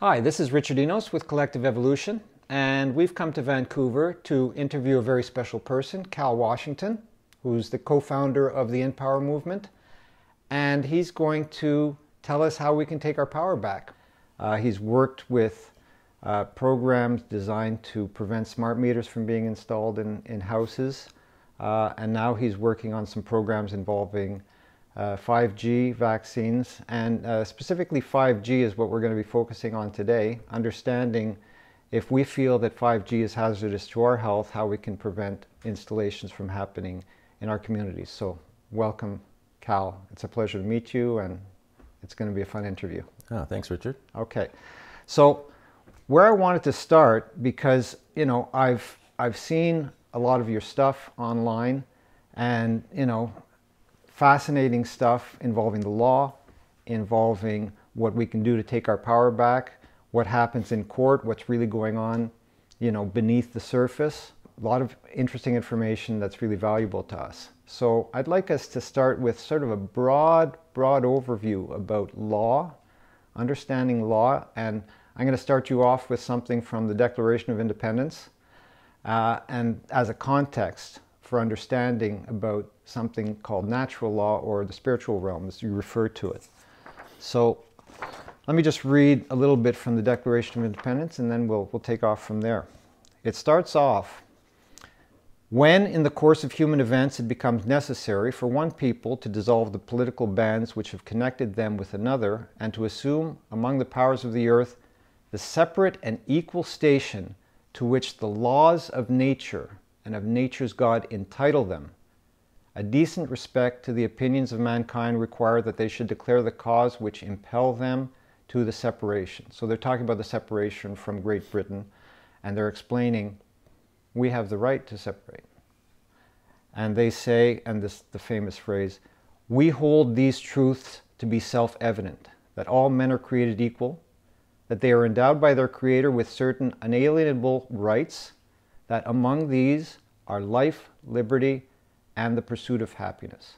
Hi, this is Richard Enos with Collective Evolution, and we've come to Vancouver to interview a very special person, Cal Washington, who's the co founder of the Empower Movement, and he's going to tell us how we can take our power back. Uh, he's worked with uh, programs designed to prevent smart meters from being installed in, in houses, uh, and now he's working on some programs involving 5G uh, vaccines, and uh, specifically 5G is what we're going to be focusing on today, understanding if we feel that 5G is hazardous to our health, how we can prevent installations from happening in our communities. So welcome, Cal. It's a pleasure to meet you, and it's going to be a fun interview. Oh, thanks, Richard. Okay. So where I wanted to start, because, you know, I've, I've seen a lot of your stuff online, and, you know, fascinating stuff involving the law, involving what we can do to take our power back, what happens in court, what's really going on, you know, beneath the surface. A lot of interesting information that's really valuable to us. So I'd like us to start with sort of a broad, broad overview about law, understanding law, and I'm going to start you off with something from the Declaration of Independence, uh, and as a context for understanding about something called natural law or the spiritual realm, as you refer to it. So let me just read a little bit from the Declaration of Independence and then we'll, we'll take off from there. It starts off when, in the course of human events, it becomes necessary for one people to dissolve the political bands which have connected them with another, and to assume among the powers of the earth the separate and equal station to which the laws of nature and of nature's God entitle them, a decent respect to the opinions of mankind require that they should declare the cause which impel them to the separation. So they're talking about the separation from Great Britain, and they're explaining we have the right to separate. And they say, and this the famous phrase, we hold these truths to be self-evident, that all men are created equal, that they are endowed by their Creator with certain unalienable rights, that among these are life, liberty, and the pursuit of happiness.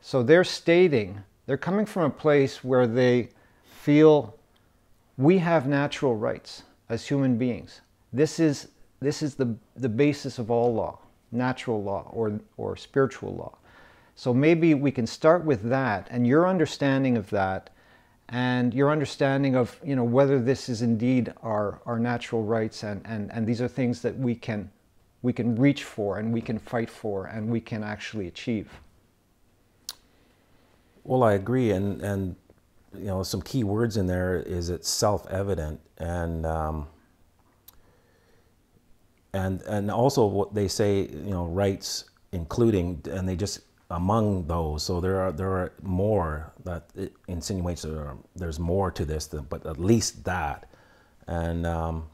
So they're stating, they're coming from a place where they feel we have natural rights as human beings. This is, this is the, the basis of all law, natural law or, or spiritual law. So maybe we can start with that and your understanding of that and your understanding of you know whether this is indeed our, our natural rights and, and, and these are things that we can we can reach for and we can fight for and we can actually achieve. Well, I agree, and and you know some key words in there is it's self-evident and um, and and also what they say you know rights including and they just among those so there are there are more that insinuates there there's more to this than, but at least that and um,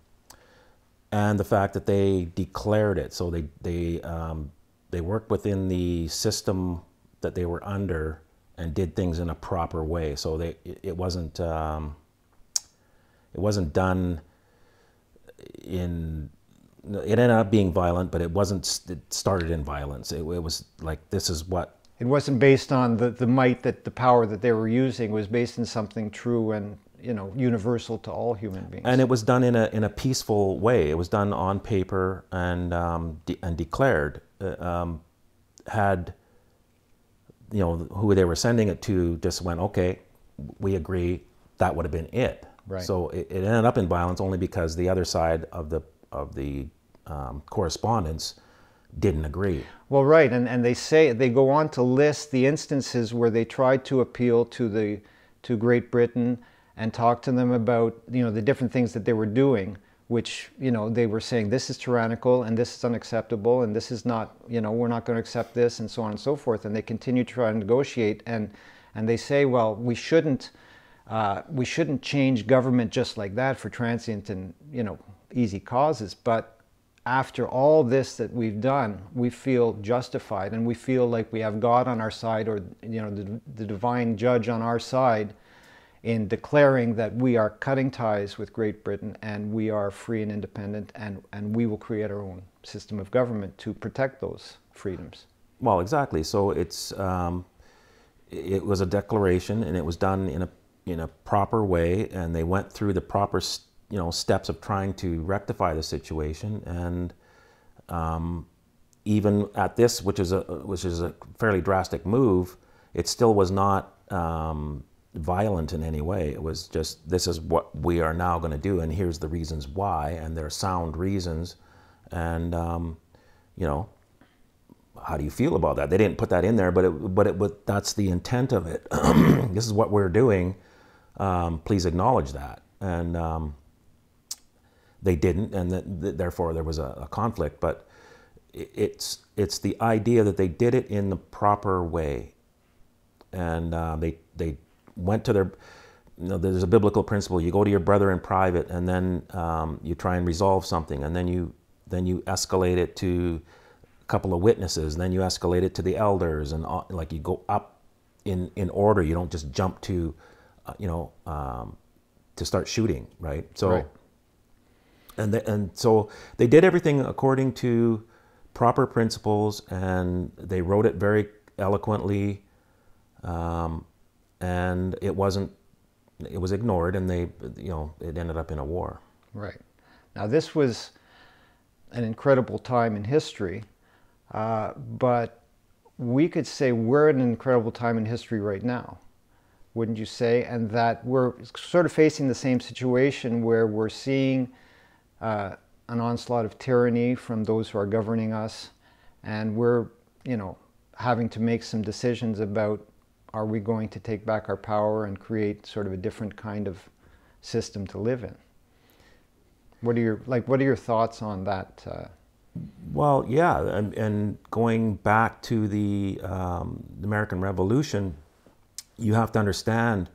and the fact that they declared it. So they they um, they worked within the system that they were under and did things in a proper way. So they it wasn't um, it wasn't done in it ended up being violent, but it wasn't. It started in violence. It, it was like this is what. It wasn't based on the, the might that the power that they were using was based on something true and you know universal to all human beings. And it was done in a in a peaceful way. It was done on paper and um, de and declared. Uh, um, had you know who they were sending it to just went okay, we agree. That would have been it. Right. So it, it ended up in violence only because the other side of the of the um, correspondence didn't agree. Well, right, and and they say they go on to list the instances where they tried to appeal to the to Great Britain and talk to them about you know the different things that they were doing which you know they were saying this is tyrannical and this is unacceptable and this is not you know we're not going to accept this and so on and so forth. And they continue to try and negotiate and and they say well we shouldn't uh, we shouldn't change government just like that for transient and you know easy causes. But after all this that we've done we feel justified and we feel like we have god on our side or you know the, the divine judge on our side in declaring that we are cutting ties with Great Britain and we are free and independent and, and we will create our own system of government to protect those freedoms. Well, exactly. So it's um, it was a declaration and it was done in a in a proper way, and they went through the proper you know steps of trying to rectify the situation. And um, even at this, which is a which is a fairly drastic move, it still was not um, violent in any way. It was just this is what we are now going to do, and here's the reasons why, and they're sound reasons, and um, you know how do you feel about that? They didn't put that in there, but it, but it, but that's the intent of it. this is what we're doing. Um, please acknowledge that. And um, they didn't, and th- th- therefore there was a, a, conflict. But it's it's the idea that they did it in the proper way, and uh, they they went to their. You know, there's a biblical principle. You go to your brother in private, and then um, you try and resolve something, and then you then you escalate it to a couple of witnesses, then you escalate it to the elders, and uh, like you go up in in order. You don't just jump to, uh, you know, um, to start shooting, right? So, right. and the, and so they did everything according to proper principles, and they wrote it very eloquently, um, and it wasn't. It was ignored, and they, you know, it ended up in a war. Right. Now this was an incredible time in history uh, but we could say we're at an incredible time in history right now, wouldn't you say? And that we're sort of facing the same situation where we're seeing uh, an onslaught of tyranny from those who are governing us, and we're, you know, having to make some decisions about are we going to take back our power and create sort of a different kind of system to live in? What are your like? What are your thoughts on that? Uh, well, yeah, and, and going back to the, um, the American Revolution, you have to understand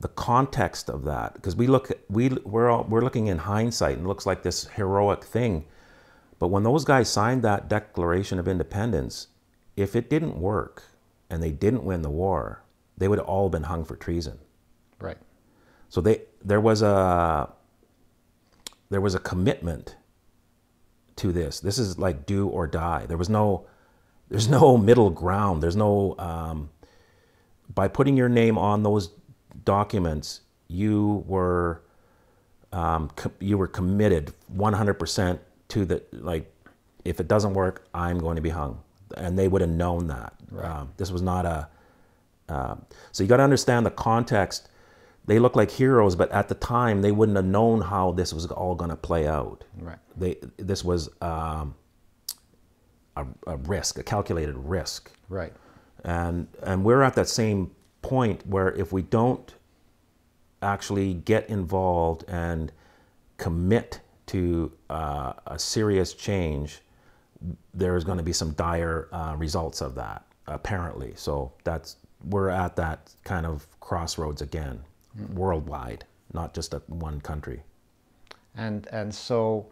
the context of that because we look we we're all, we're looking in hindsight and it looks like this heroic thing, but when those guys signed that Declaration of Independence, if it didn't work and they didn't win the war, they would have all been hung for treason. Right. So they there was a there was a commitment to this. This is like do or die. There was no, there's no middle ground. There's no, um, by putting your name on those documents, you were, um, you were committed 100% to the, like, if it doesn't work, I'm going to be hung. And they would have known that. Right. Um, this was not a, uh, so you got to understand the context they look like heroes, but at the time they wouldn't have known how this was all going to play out. Right. They this was um, a, a, risk, a calculated risk. Right. And and we're at that same point where if we don't actually get involved and commit to uh, a serious change, there's going to be some dire uh, results of that. Apparently, so that's we're at that kind of crossroads again worldwide, not just at one country. And, and so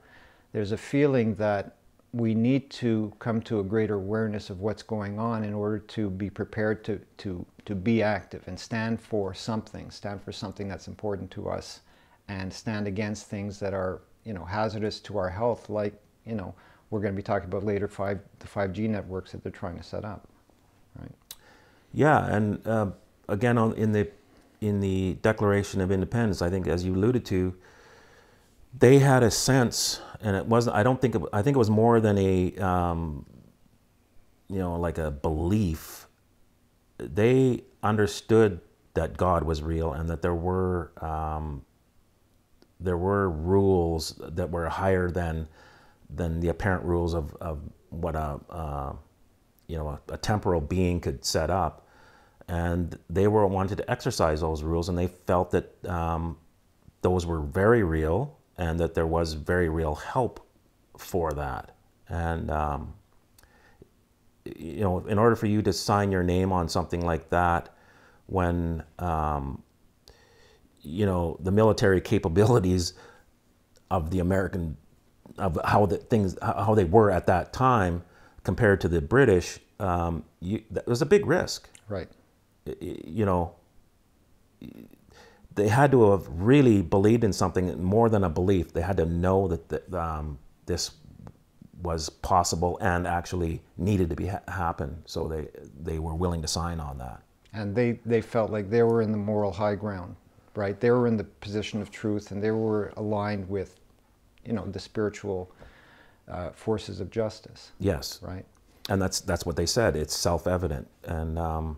there's a feeling that we need to come to a greater awareness of what's going on in order to be prepared to, to, to be active and stand for something, stand for something that's important to us and stand against things that are, you know, hazardous to our health, like, you know, we're going to be talking about later five, the 5G networks that they're trying to set up, right? Yeah, and uh, again, on, in the in the Declaration of Independence, I think, as you alluded to, they had a sense, and it wasn't. I don't think. It, I think it was more than a, um, you know, like a belief. They understood that God was real and that there were um, there were rules that were higher than than the apparent rules of, of what a uh, you know a, a temporal being could set up and they were wanted to exercise those rules, and they felt that um, those were very real, and that there was very real help for that. And um, you know, in order for you to sign your name on something like that, when um, you know the military capabilities of the American of how the things how they were at that time compared to the British, um, you, that was a big risk. Right you know, they had to have really believed in something more than a belief. They had to know that the, um, this was possible and actually needed to be ha- happen. So they they were willing to sign on that. and they they felt like they were in the moral high ground, right? They were in the position of truth, and they were aligned with, you know, the spiritual uh, forces of justice, Yes. right? And that's that's what they said. It's self-evident, and um,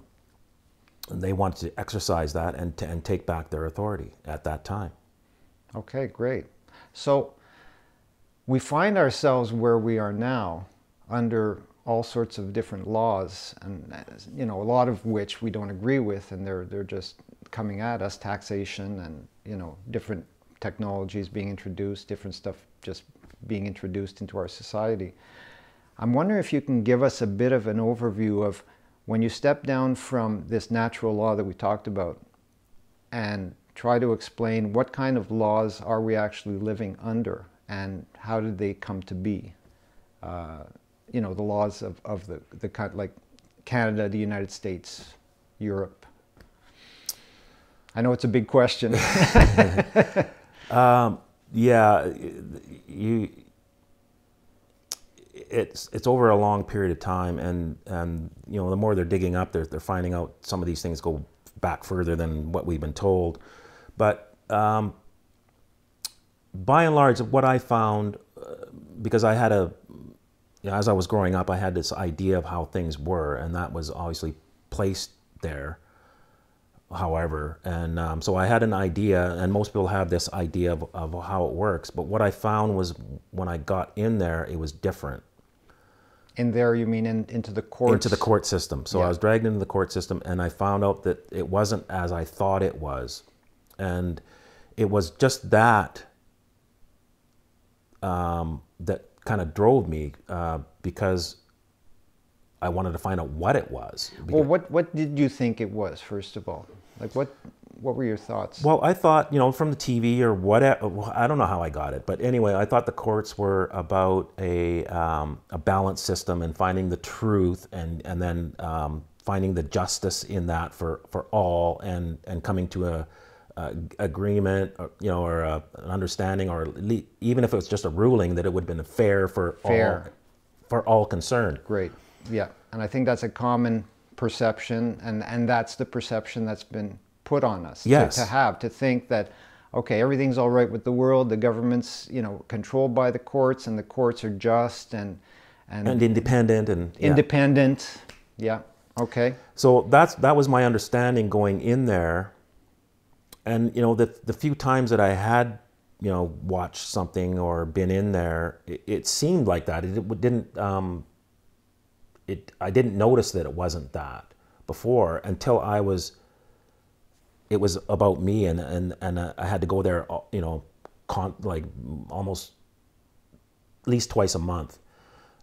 they wanted to exercise that and to, and take back their authority at that time. Okay, great. So we find ourselves where we are now under all sorts of different laws, and you know, a lot of which we don't agree with, and they're they're just coming at us, taxation, and you know, different technologies being introduced, different stuff just being introduced into our society. I'm wondering if you can give us a bit of an overview of when you step down from this natural law that we talked about and try to explain what kind of laws are we actually living under and how did they come to be. Uh, you know, the laws of, of the, the kind like Canada, the United States, Europe. I know it's a big question. Yeah, you. It's it's over a long period of time, and and you know the more they're digging up, they're they're finding out some of these things go back further than what we've been told, but um, by and large, what I found, uh, because I had a, you know, as I was growing up, I had this idea of how things were, and that was obviously placed there however. And um, so I had an idea, and most people have this idea of, of how it works. But what I found was when I got in there, it was different in there, you mean in, into the courts? into the court system. So Yeah. I was dragged into the court system, and I found out that it wasn't as I thought it was. And it was just that um, that kind of drove me uh, because I wanted to find out what it was. Well, what, what did you think it was, first of all? Like, what, what were your thoughts? Well, I thought, you know, from the TV or whatever, I don't know how I got it, but anyway, I thought the courts were about a, um, a balanced system and finding the truth and, and then um, finding the justice in that for, for all and, and coming to a, a agreement, or, you know, or a, an understanding, or le- even if it was just a ruling, that it would have been fair for Fair. all, for all concerned. Great. Yeah. And I think that's a common perception, and, and that's the perception that's been put on us to- Yes. to, have, to think that, okay, everything's all right with the world, the government's, you know, controlled by the courts, and the courts are just and, and, And independent and yeah. independent. Yeah. Okay. So that's that was my understanding going in there. And you know, the the few times that I had you know watched something or been in there, it, it seemed like that. It, it didn't. Um, it I didn't notice that it wasn't that before until I was. It was about me, and and and uh, I had to go there. uh, You know, con- like almost at least twice a month,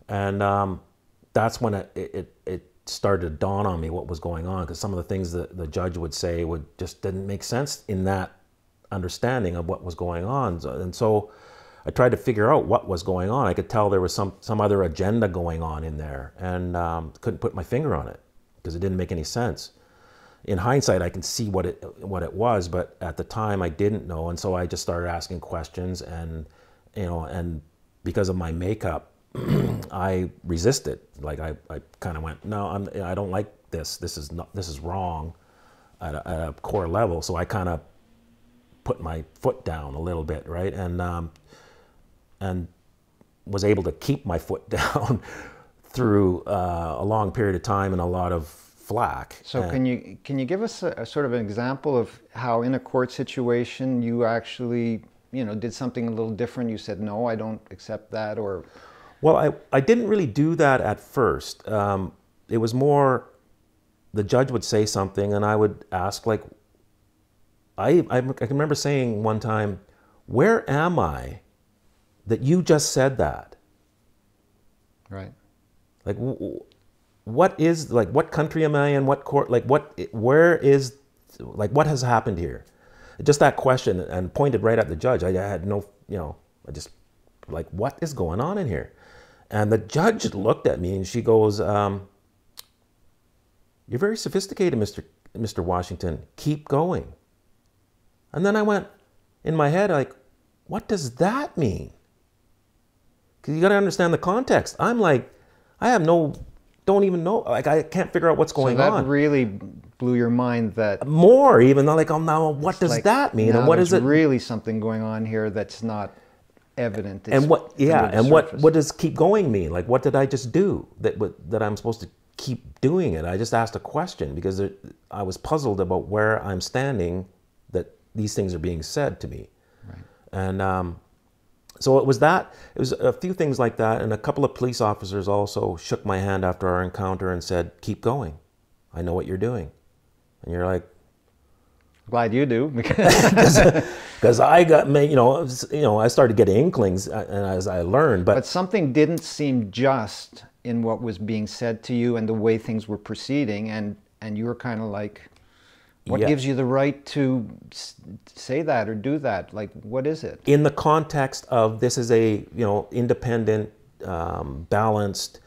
and um, that's when it, it it started to dawn on me what was going on because some of the things that the judge would say would just didn't make sense in that understanding of what was going on and so I tried to figure out what was going on. I could tell there was some some other agenda going on in there and um, couldn't put my finger on it because it didn't make any sense. In hindsight I can see what it what it was but at the time I didn't know. And so I just started asking questions and you know and because of my makeup I resisted. Like I, I kind of went no I'm I don't like this. This is not this is wrong at a, at a core level. So I kind of put my foot down a little bit right? And um, and was able to keep my foot down through uh, a long period of time and a lot of flack So And- can you can you give us a, a sort of an example of how in a court situation you actually you know did something a little different? You said no, I don't accept that, or Well, I, I didn't really do that at first. Um, it was more the judge would say something and I would ask, like, I, I, I can remember saying one time, Where am I that you just said that? right? Like, what is, like, what country am I in? What court? Like, what, where is, like, what has happened here? Just that question and pointed right at the judge. I, I had no, you know, I just, like, what is going on in here? And the judge looked at me and she goes, um, You're very sophisticated, Mr. Mr. Washington. Keep going. And then I went in my head, like, what does that mean? Because you got to understand the context. I'm like, I have no, don't even know. Like, I can't figure out what's going so that on. really blew your mind that more even though like oh now what does like, that mean and what is it really something going on here that's not evident. And what yeah and what surface. what does keep going mean like what did i just do that what, that i'm supposed to keep doing it i just asked a question because there, i was puzzled about where i'm standing that these things are being said to me right. and um, so it was that it was a few things like that and a couple of police officers also shook my hand after our encounter and said keep going i know what you're doing and you're like Glad you do. because- I got, you know, you know, I started getting inklings, uh, and as I learned, but but something didn't seem just in what was being said to you and the way things were proceeding, and and you were kind of like, what Yeah. gives you the right to say that or do that? Like, what is it? in the context of this is a, you know, independent, um, balanced,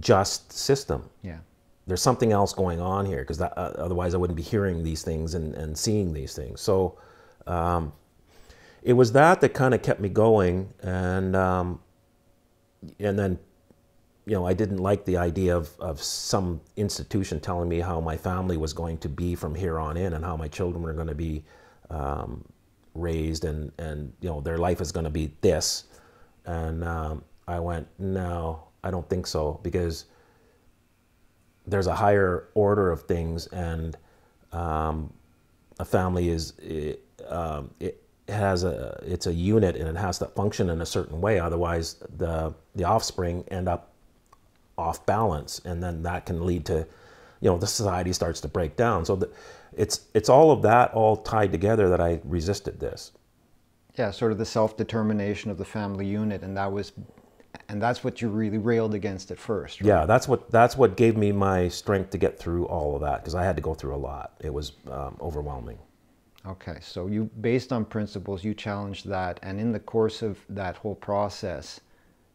just system. Yeah. There's something else going on here because uh, otherwise I wouldn't be hearing these things and, and seeing these things. So um, it was that that kind of kept me going, and um, and then you know, I didn't like the idea of, of some institution telling me how my family was going to be from here on in and how my children were going to be um, raised and, and, you know, their life is going to be this. And um, I went, no, I don't think so because there's a higher order of things and um, a family is, it, um, it has a, it's a unit and it has to function in a certain way. Otherwise the, the offspring end up off balance and then that can lead to you know the society starts to break down so the, it's it's all of that all tied together that i resisted this Yeah, sort of the self-determination of the family unit, and that was, and that's what you really railed against at first. Right? yeah that's what that's what gave me my strength to get through all of that because i had to go through a lot it was um, overwhelming Okay, so you, based on principles, you challenged that, and in the course of that whole process,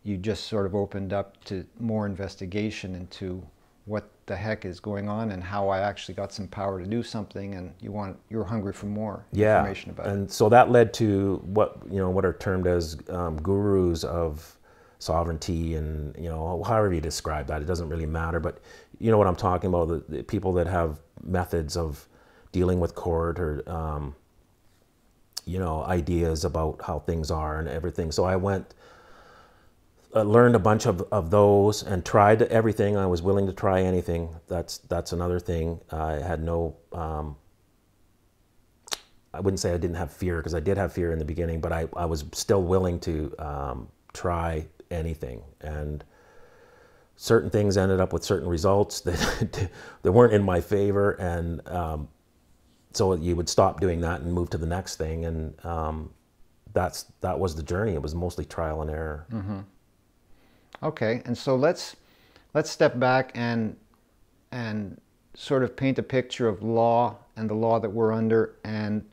you just sort of opened up to more investigation into what the heck is going on and how I actually got some power to do something, and you want you're hungry for more yeah. information about it. and so that led to what you know what are termed as um, gurus of sovereignty and you know however you describe that it doesn't really matter. But you know what i'm talking about the, the people that have methods of dealing with court or um, you know ideas about how things are and everything. So i went uh, learned a bunch of, of those and tried everything i was willing to try anything that's that's another thing i had no um, I wouldn't say I didn't have fear because I did have fear in the beginning, but I, I was still willing to um, try anything. And certain things ended up with certain results that, that weren't in my favor. And um, so you would stop doing that and move to the next thing. And um, that's, that was the journey. It was mostly trial and error. Okay, and so let's let's step back and and sort of paint a picture of law and the law that we're under, and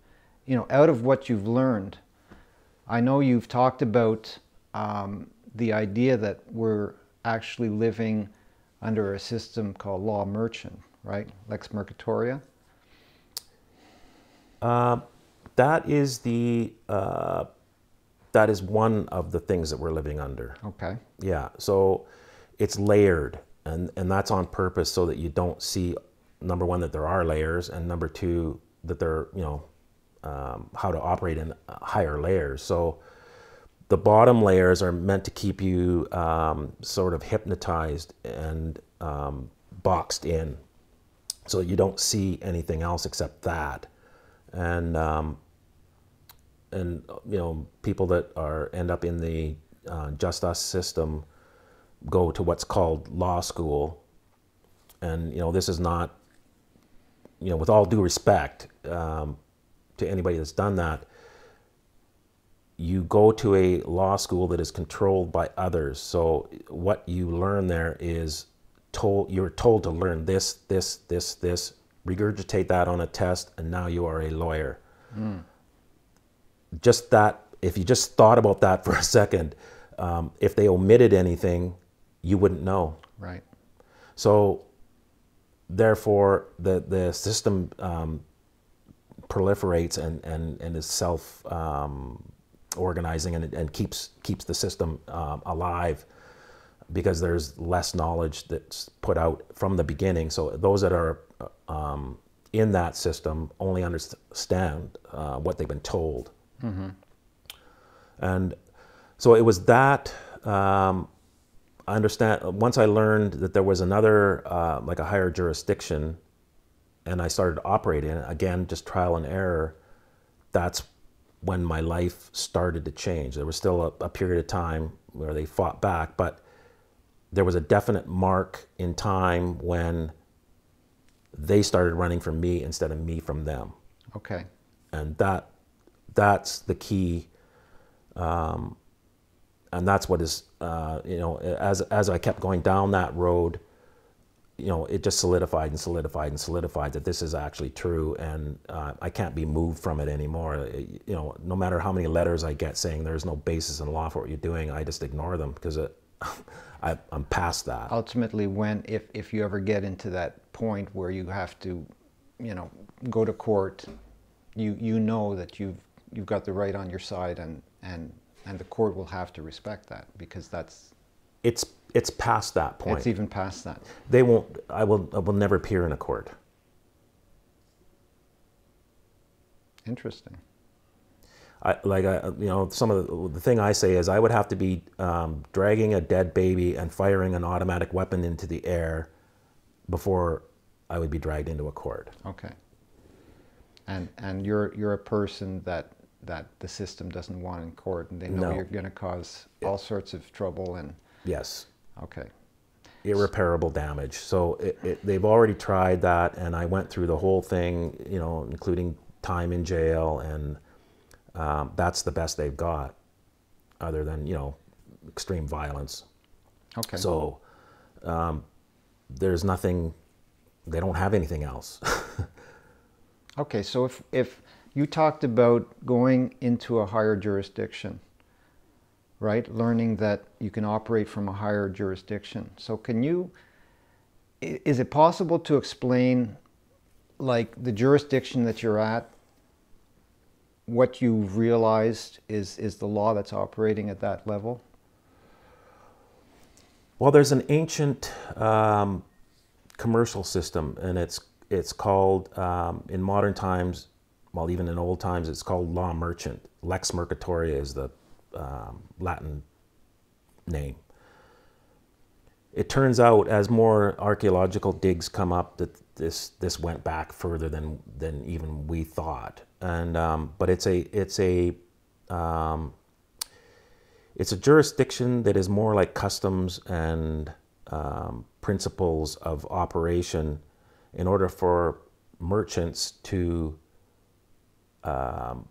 you know, out of what you've learned, I know you've talked about um, the idea that we're actually living under a system called law merchant, right? Lex mercatoria. That is the, uh, that is one of the things that we're living under. Okay. Yeah, so it's layered, and and that's on purpose so that you don't see number one that there are layers, and number two that there you know um, how to operate in higher layers. So the bottom layers are meant to keep you um, sort of hypnotized and um, boxed in, so you don't see anything else except that, and um, and you know people that are end up in the uh, just us system go to what's called law school. And you know this is not you know with all due respect um, to anybody that's done that you go to a law school that is controlled by others. So what you learn there is told you're told to learn this this this this regurgitate that on a test and now you are a lawyer just that if you just thought about that for a second um, if they omitted anything you wouldn't know Right. so therefore the the system um, proliferates and and and is self um, organizing and, and keeps keeps the system um, alive because there's less knowledge that's put out from the beginning so those that are um, in that system only understand uh, what they've been told. And so it was that. Um, I understand. Once I learned that there was another, uh, like a higher jurisdiction, and I started operating again, just trial and error. That's when my life started to change. There was still a, a period of time where they fought back, but there was a definite mark in time when they started running from me instead of me from them Okay. and that that's the key um, and that's what is uh, you know as as I kept going down that road you know it just solidified and solidified and solidified that this is actually true and uh, I can't be moved from it anymore. You know no matter how many letters I get saying there's no basis in law for what you're doing I just ignore them because it, I, I'm past that. Ultimately, when if if you ever get into that point where you have to, you know, go to court, you you know that you've you've got the right on your side, and and and the court will have to respect that because that's it's it's past that point it's even past that. they won't I will I will never appear in a court Interesting. I, like I, you know, some of the, the thing I say is I would have to be um, dragging a dead baby and firing an automatic weapon into the air before I would be dragged into a court. Okay. And and you're you're a person that that the system doesn't want in court, and they know No. you're going to cause all sorts of trouble. And Yes, okay, irreparable damage. So it, it, they've already tried that, and I went through the whole thing, you know, including time in jail, and um, that's the best they've got, other than you know, extreme violence. okay. So um, there's nothing. They don't have anything else. Okay, so if, if you talked about going into a higher jurisdiction, right? Learning that you can operate from a higher jurisdiction. So can you, is it possible to explain like the jurisdiction that you're at, what you've realized is, is the law that's operating at that level? Well, there's an ancient um, commercial system, and it's it's called um, in modern times, well, even in old times, it's called law merchant. Lex mercatoria is the um, Latin name. It turns out, as more archaeological digs come up, that this this went back further than than even we thought. And um, but it's a it's a um, it's a jurisdiction that is more like customs and um, principles of operation in order for merchants to um,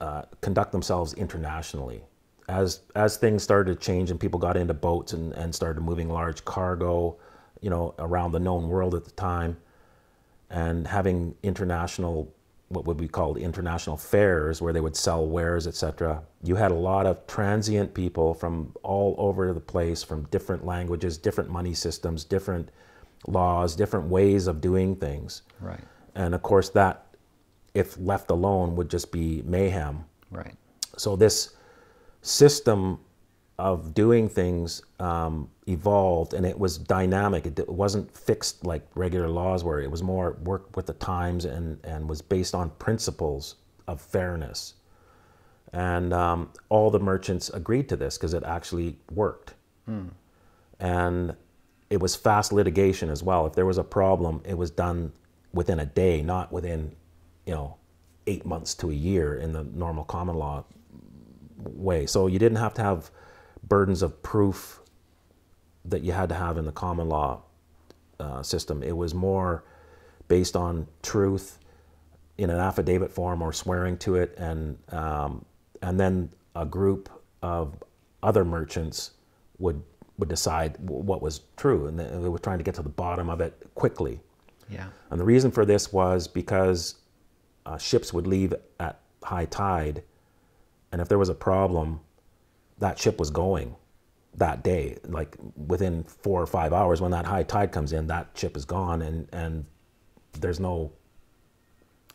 uh, conduct themselves internationally. As, as things started to change and people got into boats and, and started moving large cargo, you know, around the known world at the time, and having international what would be called international fairs where they would sell wares etc you had a lot of transient people from all over the place from different languages different money systems different laws different ways of doing things Right, and of course that if left alone would just be mayhem. Right. so this system of doing things um, evolved and it was dynamic. It, it wasn't fixed like regular laws were. It was more worked with the times and, and was based on principles of fairness. And um, all the merchants agreed to this because it actually worked. And it was fast litigation as well. If there was a problem it was done within a day not within you know eight months to a year in the normal common law way. So you didn't have to have burdens of proof that you had to have in the common law uh, system. It was more based on truth in an affidavit form or swearing to it, and um, and then a group of other merchants would would decide what was true, and they they were trying to get to the bottom of it quickly. Yeah, And the reason for this was because uh, ships would leave at high tide, and if there was a problem, that ship was going that day. Like within four or five hours, when that high tide comes in, that ship is gone, and and there's no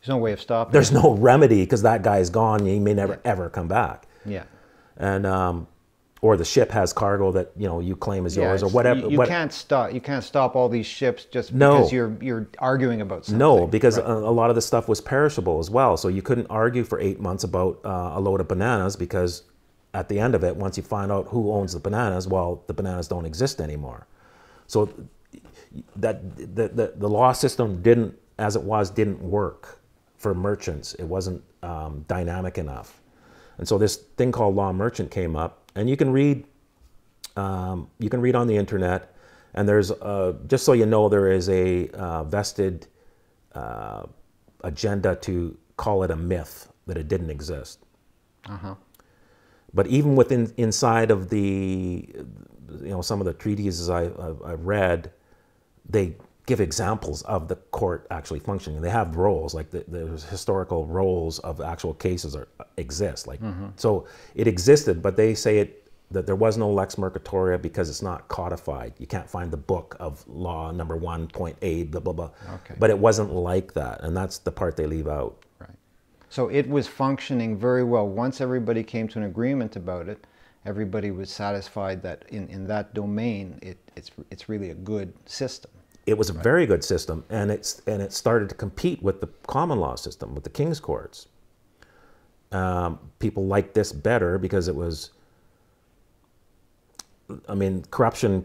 there's no way of stopping. there's no remedy because that guy is gone. He may never ever come back. yeah, And um, or the ship has cargo that you know you claim is yours or whatever. You, you what- can't stop. You can't stop all these ships just No. because you're you're arguing about something. No, because a, a lot of the stuff was perishable as well. So you couldn't argue for eight months about uh, a load of bananas because at the end of it, once you find out who owns the bananas, well, the bananas don't exist anymore. So that the, the, the law system didn't, as it was, didn't work for merchants. It wasn't um, dynamic enough. And so this thing called law merchant came up, and you can read um, you can read on the internet, and there's uh, just so you know there is a uh, vested uh, agenda to call it a myth that it didn't exist. Uh-huh. But even within inside of the you know some of the treatises I, I've read, they give examples of the court actually functioning. They have roles, like the, the historical roles of actual cases are, exist. Like mm-hmm. so, it existed, but they say it that there was no lex mercatoria because it's not codified. You can't find the book of law number one point A, blah blah blah. Okay. But it wasn't like that, and that's the part they leave out. Right. So it was functioning very well. Once everybody came to an agreement about it, everybody was satisfied that in, in that domain, it, it's, it's really a good system. It was a very good system and it's and it started to compete with the common law system with the king's courts um, people liked this better because it was i mean corruption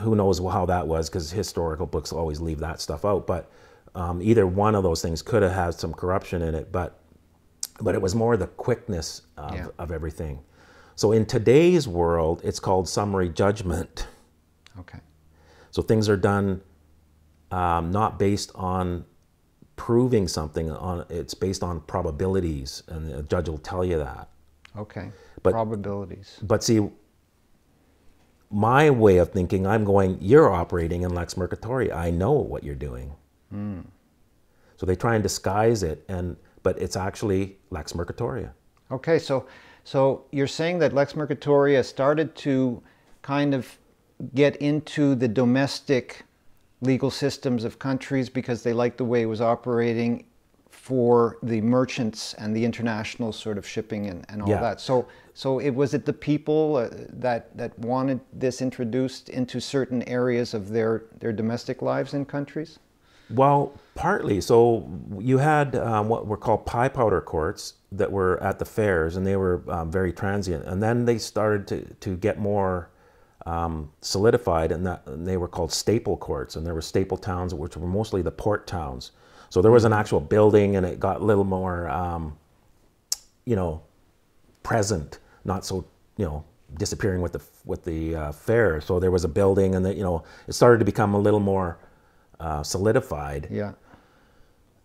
who knows how that was because historical books always leave that stuff out but um, either one of those things could have had some corruption in it but but it was more the quickness of, Yeah. of everything so in today's world it's called summary judgment Okay. so things are done um, not based on proving something. On it's based on probabilities, and the judge will tell you that. Okay. But- Probabilities. But see, my way of thinking, I'm going. You're operating in lex mercatoria. I know what you're doing. So they try and disguise it, and but it's actually lex mercatoria. Okay, so so you're saying that Lex Mercatoria started to kind of get into the domestic legal systems of countries because they liked the way it was operating for the merchants and the international sort of shipping and, and all Yeah. that. So so it was it the people uh, that that wanted this introduced into certain areas of their their domestic lives in countries? Well, partly. So you had um, what were called pie powder courts that were at the fairs, and they were um, very transient. And then they started to, to get more um, solidified, and, that, and they were called staple courts. And there were staple towns, which were mostly the port towns. So there was an actual building, and it got a little more, um, you know, present, not so you know disappearing with the with the uh, fair. So there was a building, and that you know it started to become a little more uh, solidified. Yeah.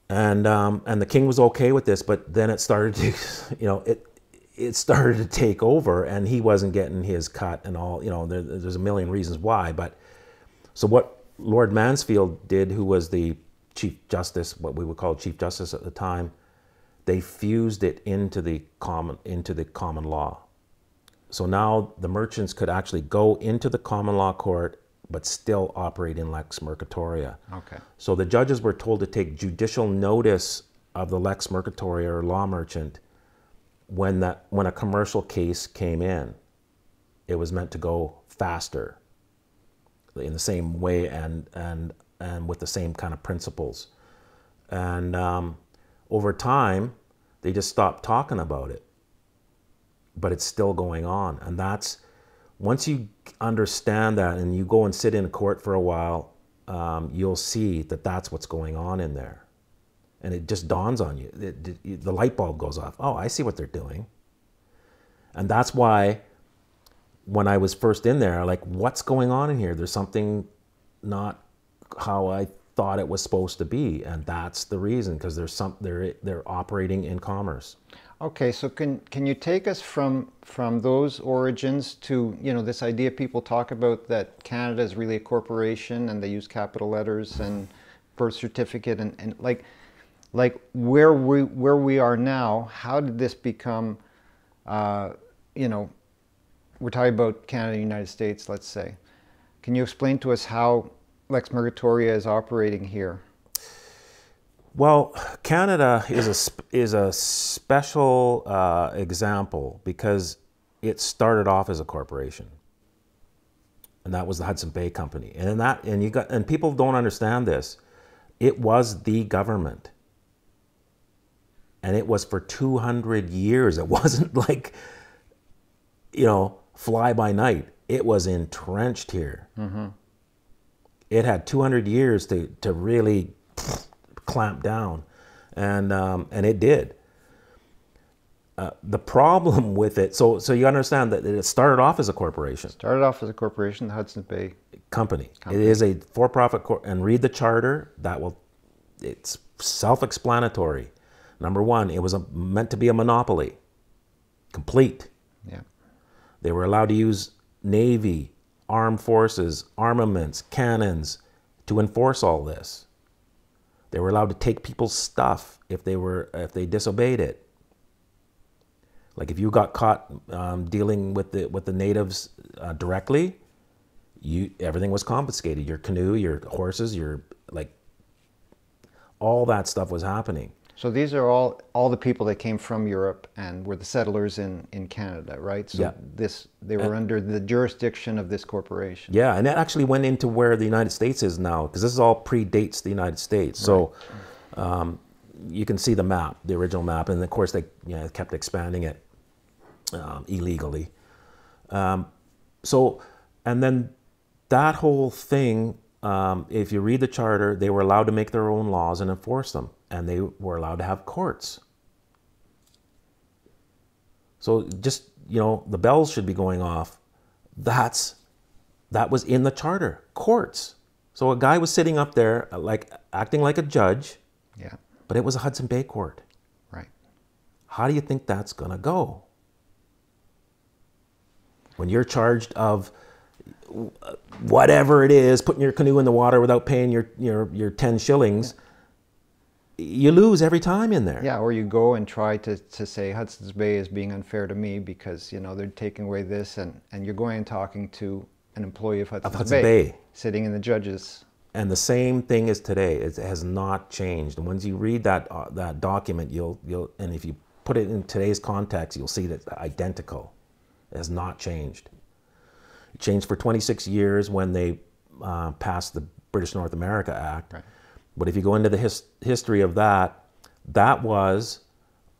And um, and the king was okay with this, but then it started to, you know, it it started to take over, and he wasn't getting his cut and all. You know, there, there's a million reasons why, but so what Lord Mansfield did, who was the chief justice, what we would call chief justice at the time, they fused it into the common into the common law. So now the merchants could actually go into the common law court, but still operate in lex mercatoria. Okay. So the judges were told to take judicial notice of the lex mercatoria or law merchant when that when a commercial case came in. It was meant to go faster in the same way and and and with the same kind of principles. And um, over time, they just stopped talking about it. But it's still going on, and that's once you understand that and you go and sit in court for a while, um, you'll see that that's what's going on in there. And it just dawns on you. It, it- the light bulb goes off. Oh, I see what they're doing. And that's why when I was first in there, like, what's going on in here? There's something not how I thought it was supposed to be. And that's the reason, because there's some they're they're operating in commerce. Okay, so can can you take us from from those origins to you know this idea people talk about that Canada is really a corporation and they use capital letters and birth certificate and, and like like where we where we are now, how did this become uh, you know we're talking about Canada, United States, let's say. Can you explain to us how Lex Mercatoria is operating here? Well, Canada is a is a special uh, example because it started off as a corporation. And that was the Hudson Bay Company. And that and you got and people don't understand this. It was the government. And it was for 200 years. It wasn't like you know, fly by night. It was entrenched here. Mm-hmm. It had 200 years to, to really clamp down, and um, and it did. Uh, the problem with it, so so you understand that it started off as a corporation. Started off as a corporation, the Hudson Bay Company. Company. It is a for-profit cor- and read the charter. That will, it's self-explanatory. Number one, it was a, meant to be a monopoly, complete. Yeah. They were allowed to use navy, armed forces, armaments, cannons to enforce all this. They were allowed to take people's stuff if they were if they disobeyed it. Like if you got caught um, dealing with the with the natives uh, directly, you everything was confiscated. Your canoe, your horses, your like all that stuff was happening. So these are all all the people that came from Europe and were the settlers in, in Canada, right? So yeah. this they were under the jurisdiction of this corporation. Yeah, and that actually went into where the United States is now, because this is all predates the United States. So right. um, you can see the map, the original map, and of course they you know, kept expanding it um, illegally. Um, so, and then that whole thing, um, if you read the charter, they were allowed to make their own laws and enforce them and they were allowed to have courts. So just, you know, the bells should be going off. That's that was in the charter, courts. So a guy was sitting up there like acting like a judge. Yeah. But it was a Hudson Bay court. Right. How do you think that's going to go? When you're charged of whatever it is, putting your canoe in the water without paying your your your 10 shillings. Yeah you lose every time in there. Yeah, or you go and try to, to say Hudson's Bay is being unfair to me because you know they're taking away this, and, and you're going and talking to an employee of Hudson's, of Hudson Bay, Bay, sitting in the judges. And the same thing is today. It has not changed. And once you read that uh, that document, you'll you'll and if you put it in today's context, you'll see that it's identical. It has not changed. It changed for 26 years when they uh, passed the British North America Act. Right but if you go into the his, history of that, that was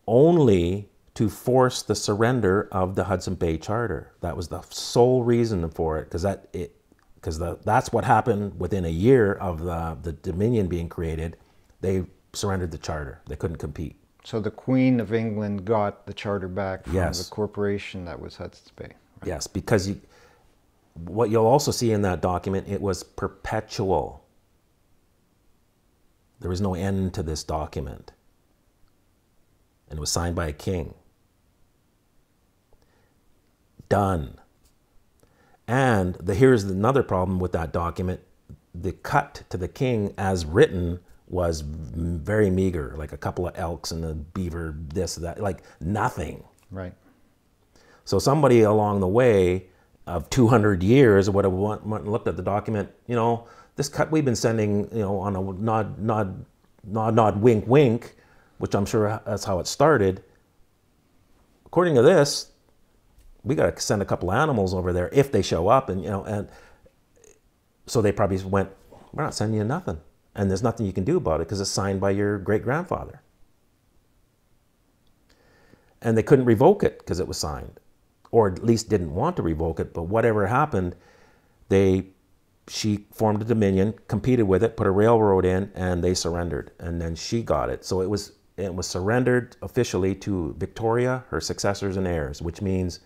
only to force the surrender of the Hudson Bay Charter. That was the sole reason for it, because that it because that's what happened within a year of the, the Dominion being created. They surrendered the charter. They couldn't compete. So the Queen of England got the charter back from yes. the corporation that was Hudson's Bay. Right? Yes, because you, what you'll also see in that document, it was perpetual. There was no end to this document. And it was signed by a king. Done. And the, here's another problem with that document the cut to the king as written was very meager, like a couple of elks and a beaver, this, that, like nothing. Right. So somebody along the way of 200 years would have looked at the document, you know, this cut we've been sending, you know, on a nod, nod, nod, nod, wink, wink, which I'm sure that's how it started. According to this, we got to send a couple animals over there if they show up, and you know, and so they probably went, "We're not sending you nothing," and there's nothing you can do about it because it's signed by your great grandfather, and they couldn't revoke it because it was signed, or at least didn't want to revoke it. But whatever happened, they she formed a dominion, competed with it, put a railroad in, and they surrendered. And then she got it. So it was it was surrendered officially to Victoria, her successors and heirs, which means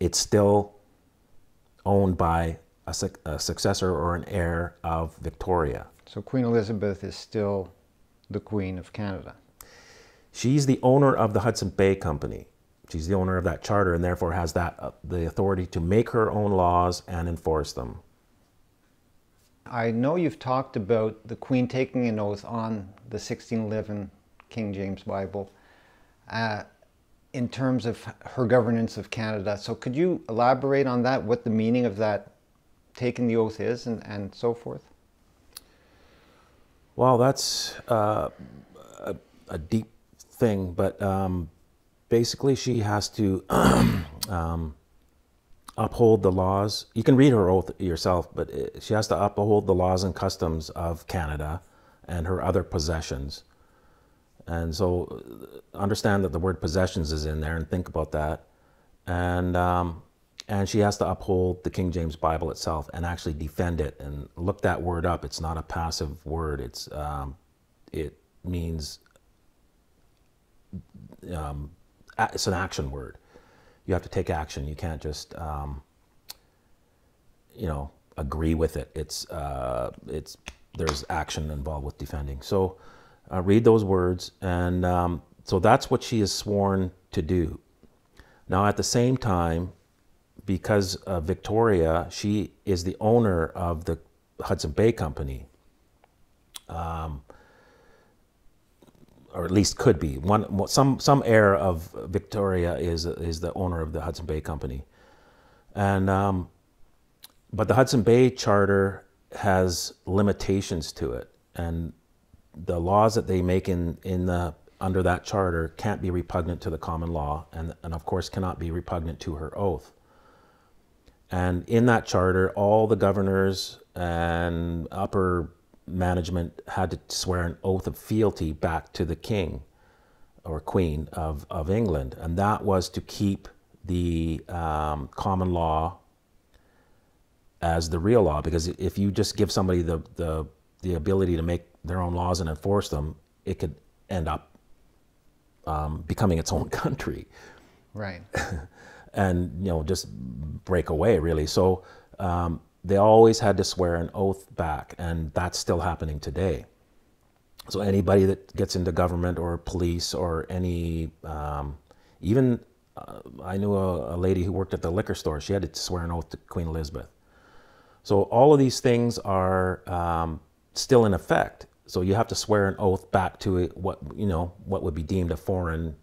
it's still owned by a, a successor or an heir of Victoria. So Queen Elizabeth is still the Queen of Canada. She's the owner of the Hudson Bay Company. She's the owner of that charter and therefore has that uh, the authority to make her own laws and enforce them. I know you've talked about the Queen taking an oath on the 1611 King James Bible uh, in terms of her governance of Canada. So could you elaborate on that, what the meaning of that taking the oath is and, and so forth? Well, that's uh, a, a, deep thing, but um, basically she has to um, uphold the laws. You can read her oath yourself, but it, she has to uphold the laws and customs of Canada and her other possessions. And so uh, understand that the word possessions is in there and think about that. And, um, and she has to uphold the King James Bible itself and actually defend it and look that word up. It's not a passive word. It's, um, it means, um, it's an action word. You have to take action. You can't just, um, you know, agree with it. It's, uh, it's, there's action involved with defending. So, uh, read those words. And um, so that's what she is sworn to do. Now, at the same time, because uh, Victoria, she is the owner of the Hudson Bay Company, um, or at least could be. One, some, some heir of Victoria is, is the owner of the Hudson Bay Company. And, um, but the Hudson Bay Charter has limitations to it. And the laws that they make in, in the, under that charter can't be repugnant to the common law and, and of course cannot be repugnant to her oath. And in that charter, all the governors and upper management had to swear an oath of fealty back to the king or queen of, of England. And that was to keep the um, common law as the real law. Because if you just give somebody the, the, the ability to make their own laws and enforce them, it could end up um, becoming its own country. Right. and, you know, just break away, really. So um, they always had to swear an oath back, and that's still happening today. So anybody that gets into government or police or any, um, even uh, I knew a, a, lady who worked at the liquor store. She had to swear an oath to Queen Elizabeth. So all of these things are um, still in effect. So you have to swear an oath back to what you know what would be deemed a foreign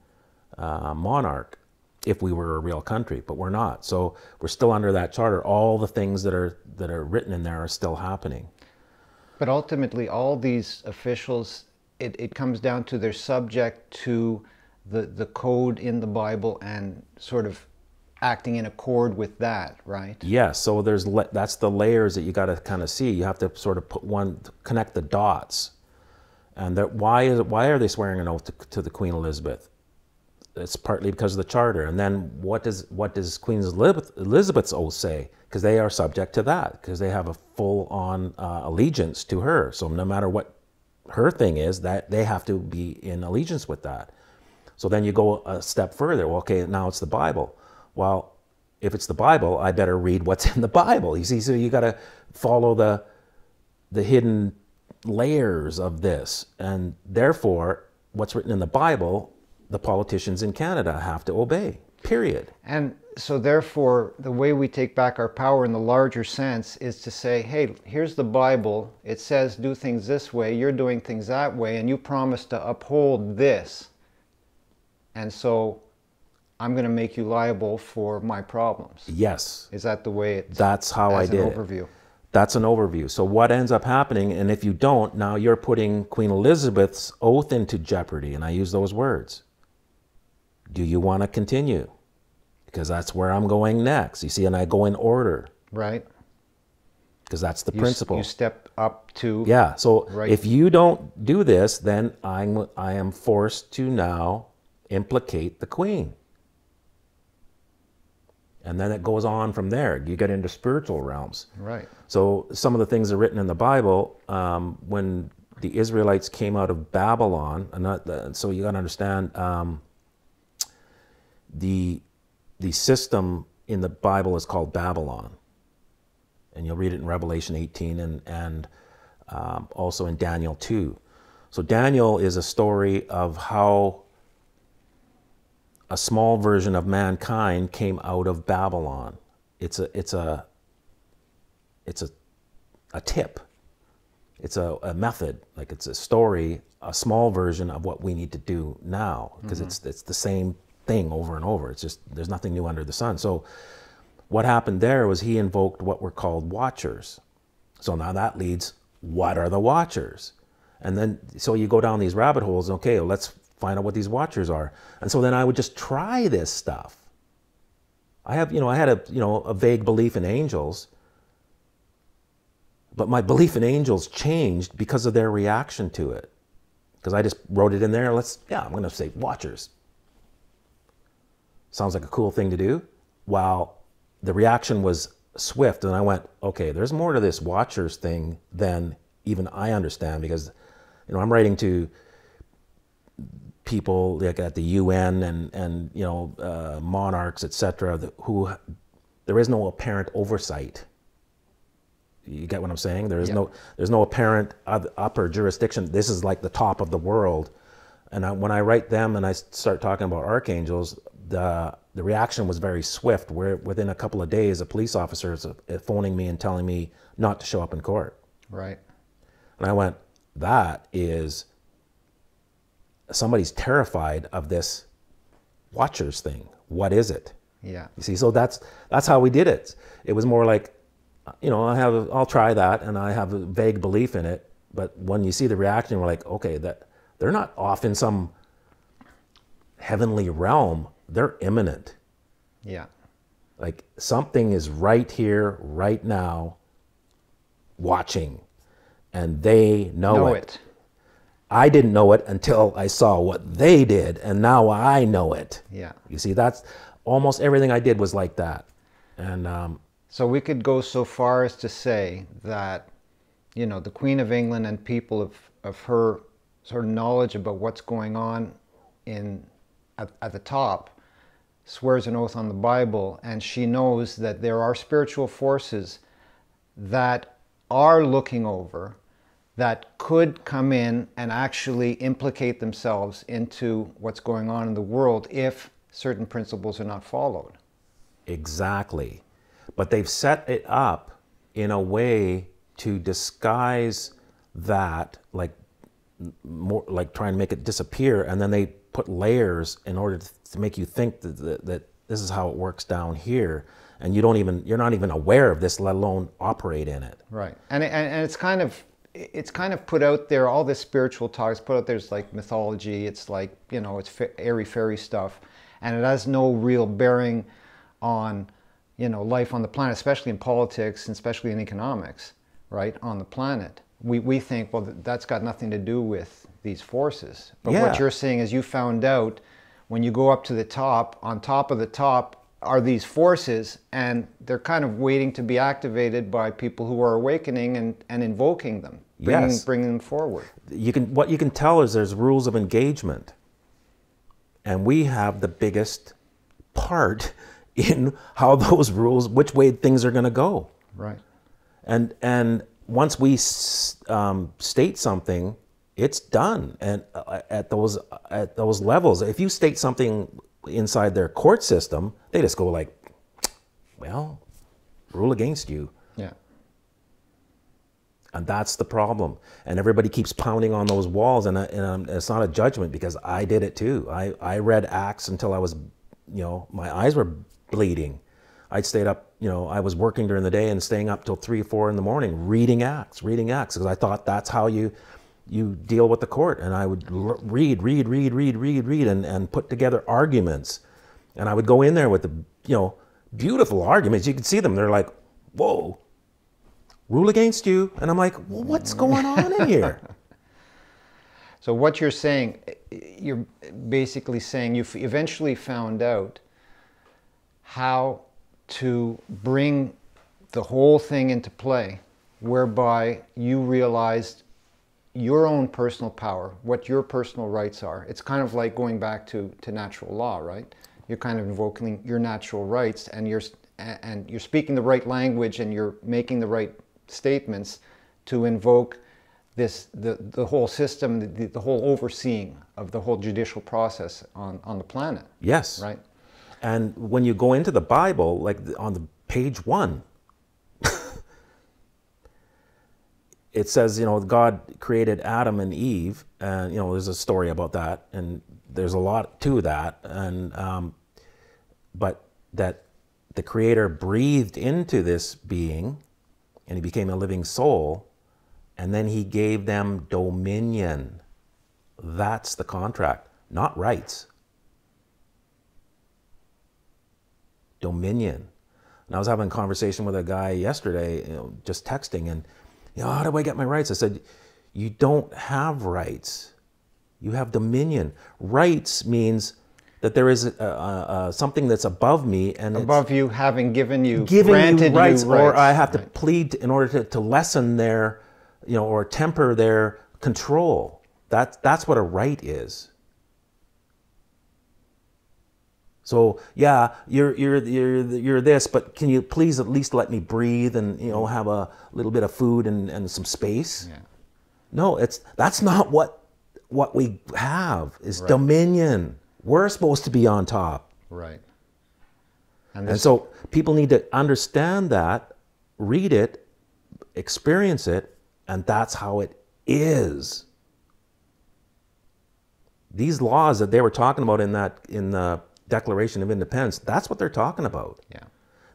uh, monarch if we were a real country, but we're not. So we're still under that charter. All the things that are that are written in there are still happening. But ultimately, all these officials, it, it comes down to they're subject to the the code in the Bible and sort of acting in accord with that, right? Yes. So there's that's the layers that you got to kind of see. You have to sort of put one connect the dots, and that why is why are they swearing an oath to, to the Queen Elizabeth? It's partly because of the charter, and then what does what does Queen Elizabeth, Elizabeth's oath say? Because they are subject to that, because they have a full on uh, allegiance to her. So no matter what her thing is, that they have to be in allegiance with that. So then you go a step further. Well, okay, now it's the Bible well, if it's the Bible, I better read what's in the Bible. You see, so you got to follow the the hidden layers of this, and therefore, what's written in the Bible, the politicians in Canada have to obey. Period. And so, therefore, the way we take back our power in the larger sense is to say, hey, here's the Bible. It says do things this way, you're doing things that way, and you promise to uphold this. And so, I'm going to make you liable for my problems. Yes. Is that the way it's That's how I did an overview. It. That's an overview. So what ends up happening, and if you don't, now you're putting Queen Elizabeth's oath into jeopardy, and I use those words. Do you want to continue? Because that's where I'm going next. You see, and I go in order. Right. Because that's the you principle. you step up to. Yeah. So right. if you don't do this, then I'm I am forced to now implicate the Queen. And then it goes on from there. You get into spiritual realms. Right. So some of the things are written in the Bible um, when the Israelites came out of Babylon. And not, so you got to understand um, the the system in the Bible is called Babylon, and you'll read it in Revelation 18 and and um, also in Daniel 2. So Daniel is a story of how a small version of mankind came out of Babylon. It's a, it's a, it's a, a tip. It's a, a method, like it's a story, a small version of what we need to do now, because mm-hmm. it's, it's the same thing over and over. It's just, there's nothing new under the sun. So what happened there was he invoked what were called watchers. So now that leads, what are the watchers? And then, so you go down these rabbit holes, okay, well, let's find out what these watchers are. And so then I would just try this stuff. I have, you know, I had a, you know, a vague belief in angels, but my belief in angels changed because of their reaction to it. Because I just wrote it in there. Let's, yeah, I'm going to say watchers. Sounds like a cool thing to do. While the reaction was swift, and I went, okay, there's more to this watchers thing than even I understand because, you know, I'm writing to people like at the UN and and you know uh, monarchs, etc., who there is no apparent oversight. You get what I'm saying? There is yeah. no there's no apparent upper jurisdiction. This is like the top of the world. And I, when I write them and I start talking about archangels, the the reaction was very swift. Where within a couple of days, a police officer is uh, phoning me and telling me not to show up in court. Right. And I went, that is somebody's terrified of this watchers thing. What is it? Yeah. You see, so that's that's how we did it. It was more like, you know, I have, I'll try that, and I have a vague belief in it. But when you see the reaction, we're like, okay, that they're not off in some heavenly realm. They're imminent. Yeah. Like something is right here, right now, watching, and they know, know it. it. I didn't know it until I saw what they did, and now I know it. Yeah. You see, that's almost everything I did was like that. And um, so we could go so far as to say that, you know, the Queen of England and people of, of her sort of knowledge about what's going on in at, at the top swears an oath on the Bible, and she knows that there are spiritual forces that are looking over that could come in and actually implicate themselves into what's going on in the world if certain principles are not followed. Exactly. But they've set it up in a way to disguise that, like more like try and make it disappear, and then they put layers in order to make you think that, that, that this is how it works down here and you don't even you're not even aware of this let alone operate in it right and, and, and it's kind of it's kind of put out there, all this spiritual talk is put out there, it's like mythology, it's like, you know, it's airy fairy stuff, and it has no real bearing on, you know, life on the planet, especially in politics and especially in economics, right, on the planet. We, we think, well, that's got nothing to do with these forces. But yeah. what you're saying is you found out when you go up to the top, on top of the top, are these forces, and they're kind of waiting to be activated by people who are awakening and, and invoking them, bringing, yes. bringing them forward. You can, what you can tell is there's rules of engagement. And we have the biggest part in how those rules, which way things are going to go. Right. And, and once we um, state something, it's done. And uh, at those, at those levels, if you state something inside their court system, they just go like, well, rule against you. Yeah. And that's the problem. And everybody keeps pounding on those walls, and, and it's not a judgment because I did it too. I, I read Acts until I was, you know, my eyes were bleeding. I'd stayed up, you know, I was working during the day and staying up till three or four in the morning reading Acts, reading Acts, because I thought that's how you you deal with the court. And I would read, read, read, read, read, read, and, and put together arguments. And I would go in there with the, you know, beautiful arguments. You could see them. They're like, whoa, rule against you. And I'm like, well, what's going on in here? So what you're saying, you're basically saying you've eventually found out how to bring the whole thing into play, whereby you realized your own personal power, what your personal rights are. It's kind of like going back to, to natural law, right? You're kind of invoking your natural rights and you're, and you're speaking the right language and you're making the right statements to invoke this, the, the whole system, the, the whole overseeing of the whole judicial process on, on the planet. Yes. Right? And when you go into the Bible, like on the page one, it says, you know, God created Adam and Eve, and you know, there's a story about that, and there's a lot to that, and um, but that the Creator breathed into this being, and he became a living soul, and then he gave them dominion. That's the contract. not rights. Dominion. And I was having a conversation with a guy yesterday, you know, just texting, and you know, how do I get my rights? I said, you don't have rights. You have dominion. Rights means that there is a, a, a, something that's above me and above you having given you granted you rights, you rights, or I have to right. plead in order to, to lessen their, you know, or temper their control. That, that's what a right is. So yeah, you're you're you're you're this, but can you please at least let me breathe and you know have a little bit of food and, and some space? Yeah. No, it's that's not what what we have is Right. dominion. We're supposed to be on top. Right. And And so people need to understand that, read it, experience it, and that's how it is. These laws that they were talking about in that in the Declaration of Independence, that's what they're talking about. yeah,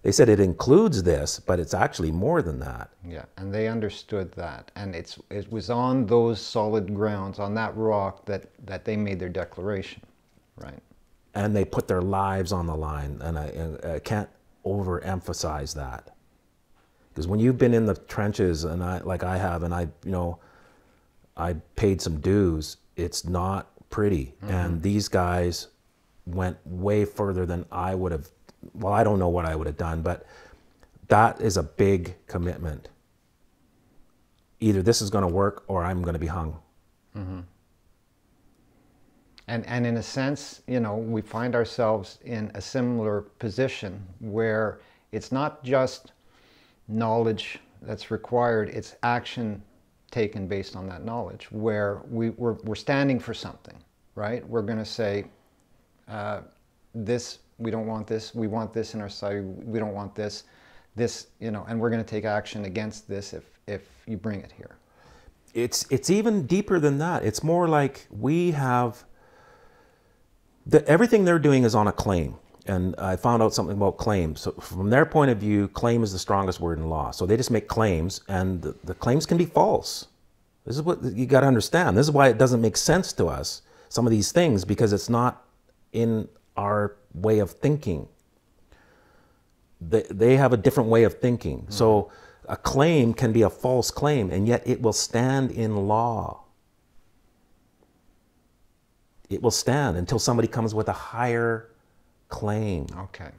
They said it includes this, but it's actually more than that. yeah, and they understood that, and it's it was on those solid grounds, on that rock, that that they made their declaration, right? and they put their lives on the line. And I, and I can't overemphasize that because when you've been in the trenches, and I like I have, and I you know, I paid some dues. It's not pretty, and mm-hmm. these guys went way further than I would have. Well, I don't know what I would have done, but that is a big commitment. Either this is going to work, or I'm going to be hung. Mm-hmm. And, and in a sense, you know, we find ourselves in a similar position where it's not just knowledge that's required, it's action taken based on that knowledge, where we, we're, we're standing for something, right? We're going to say, uh, this, we don't want this, we want this in our society, we don't want this, this, you know, and we're going to take action against this if, if you bring it here. it's it's even deeper than that. It's more like we have the, everything they're doing is on a claim. And I found out something about claims. So from their point of view, claim is the strongest word in law. So they just make claims, and the, the claims can be false. This is what you got to understand. This is why it doesn't make sense to us some of these things because it's not in our way of thinking. They, they have a different way of thinking. So a claim can be a false claim, and yet it will stand in law. It will stand until somebody comes with a higher claim. Okay.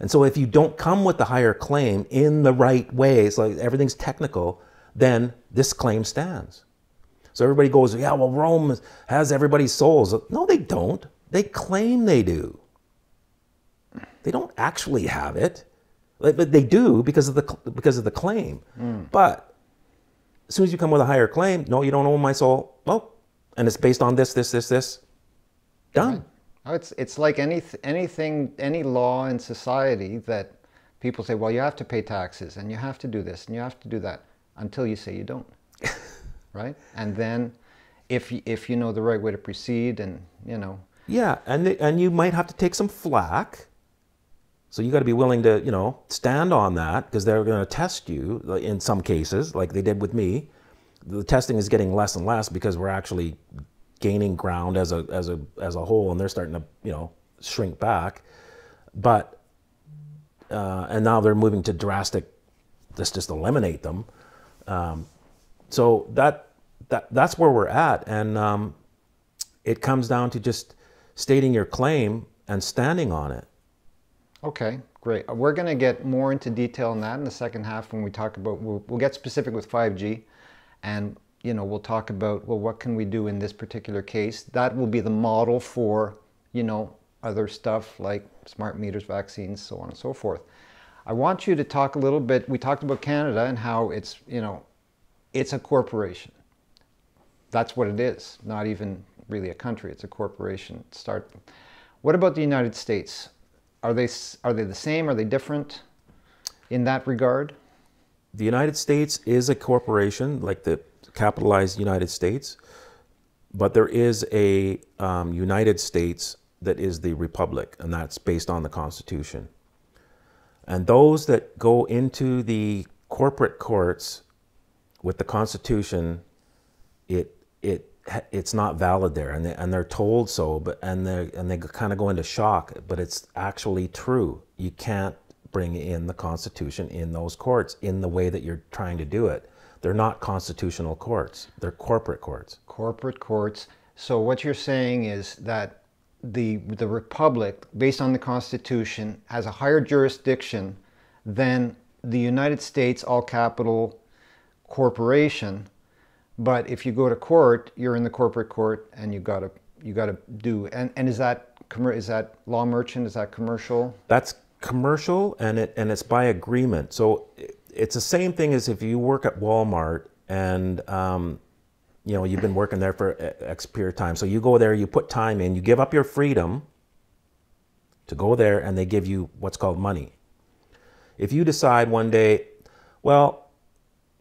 And so if you don't come with the higher claim in the right way, it's like everything's technical, then this claim stands. So everybody goes, yeah, well, Rome has everybody's souls. No, they don't. They claim they do. They don't actually have it, but they do because of the because of the claim. Hmm. But as soon as you come with a higher claim, no, you don't own my soul. Oh, and it's based on this, this, this, this. Done. Oh, It's, it's like any, anything, any law in society that people say, well, you have to pay taxes and you have to do this and you have to do that until you say you don't. right? And then if, if you know the right way to proceed and, you know, Yeah, and they, and you might have to take some flack. So you got to be willing to, you know, stand on that because they're going to test you in some cases, like they did with me. The testing is getting less and less because we're actually gaining ground as a as a as a whole, and they're starting to, you know, shrink back. But uh, and now they're moving to drastic. Let's just eliminate them. Um, so that that that's where we're at, and um, it comes down to just stating your claim and standing on it. Okay, great. Uh, We're going to get more into detail on that in the second half when we talk about, we'll, we'll get specific with 5G and, you know, we'll talk about, well, what can we do in this particular case? That will be the model for, you know, other stuff like smart meters, vaccines, so on and so forth. I want you to talk a little bit, we talked about Canada and how it's, you know, it's a corporation. That's what it is, not even really a country, it's a corporation. Start. What about the United States? Are they are they the same? Are they different in that regard? The United States is a corporation, like the capitalized United States, but there is a um, United States that is the republic, and that's based on the Constitution. And those that go into the corporate courts with the Constitution, it it it's not valid there, and they, and they're told so, but and they and they kind of go into shock. But it's actually true. You can't bring in the Constitution in those courts in the way that you're trying to do it. They're not constitutional courts. They're corporate courts. Corporate courts. So what you're saying is that the the republic, based on the Constitution, has a higher jurisdiction than the United States all capital corporation. But if you go to court, you're in the corporate court, and you got to you got to do. And and is that is that law merchant? Is that commercial? That's commercial, and it and it's by agreement. So it's the same thing as if you work at Walmart and um, you know you've been working there for X period of time. So you go there, you put time in, you give up your freedom to go there, and they give you what's called money. If you decide one day, well,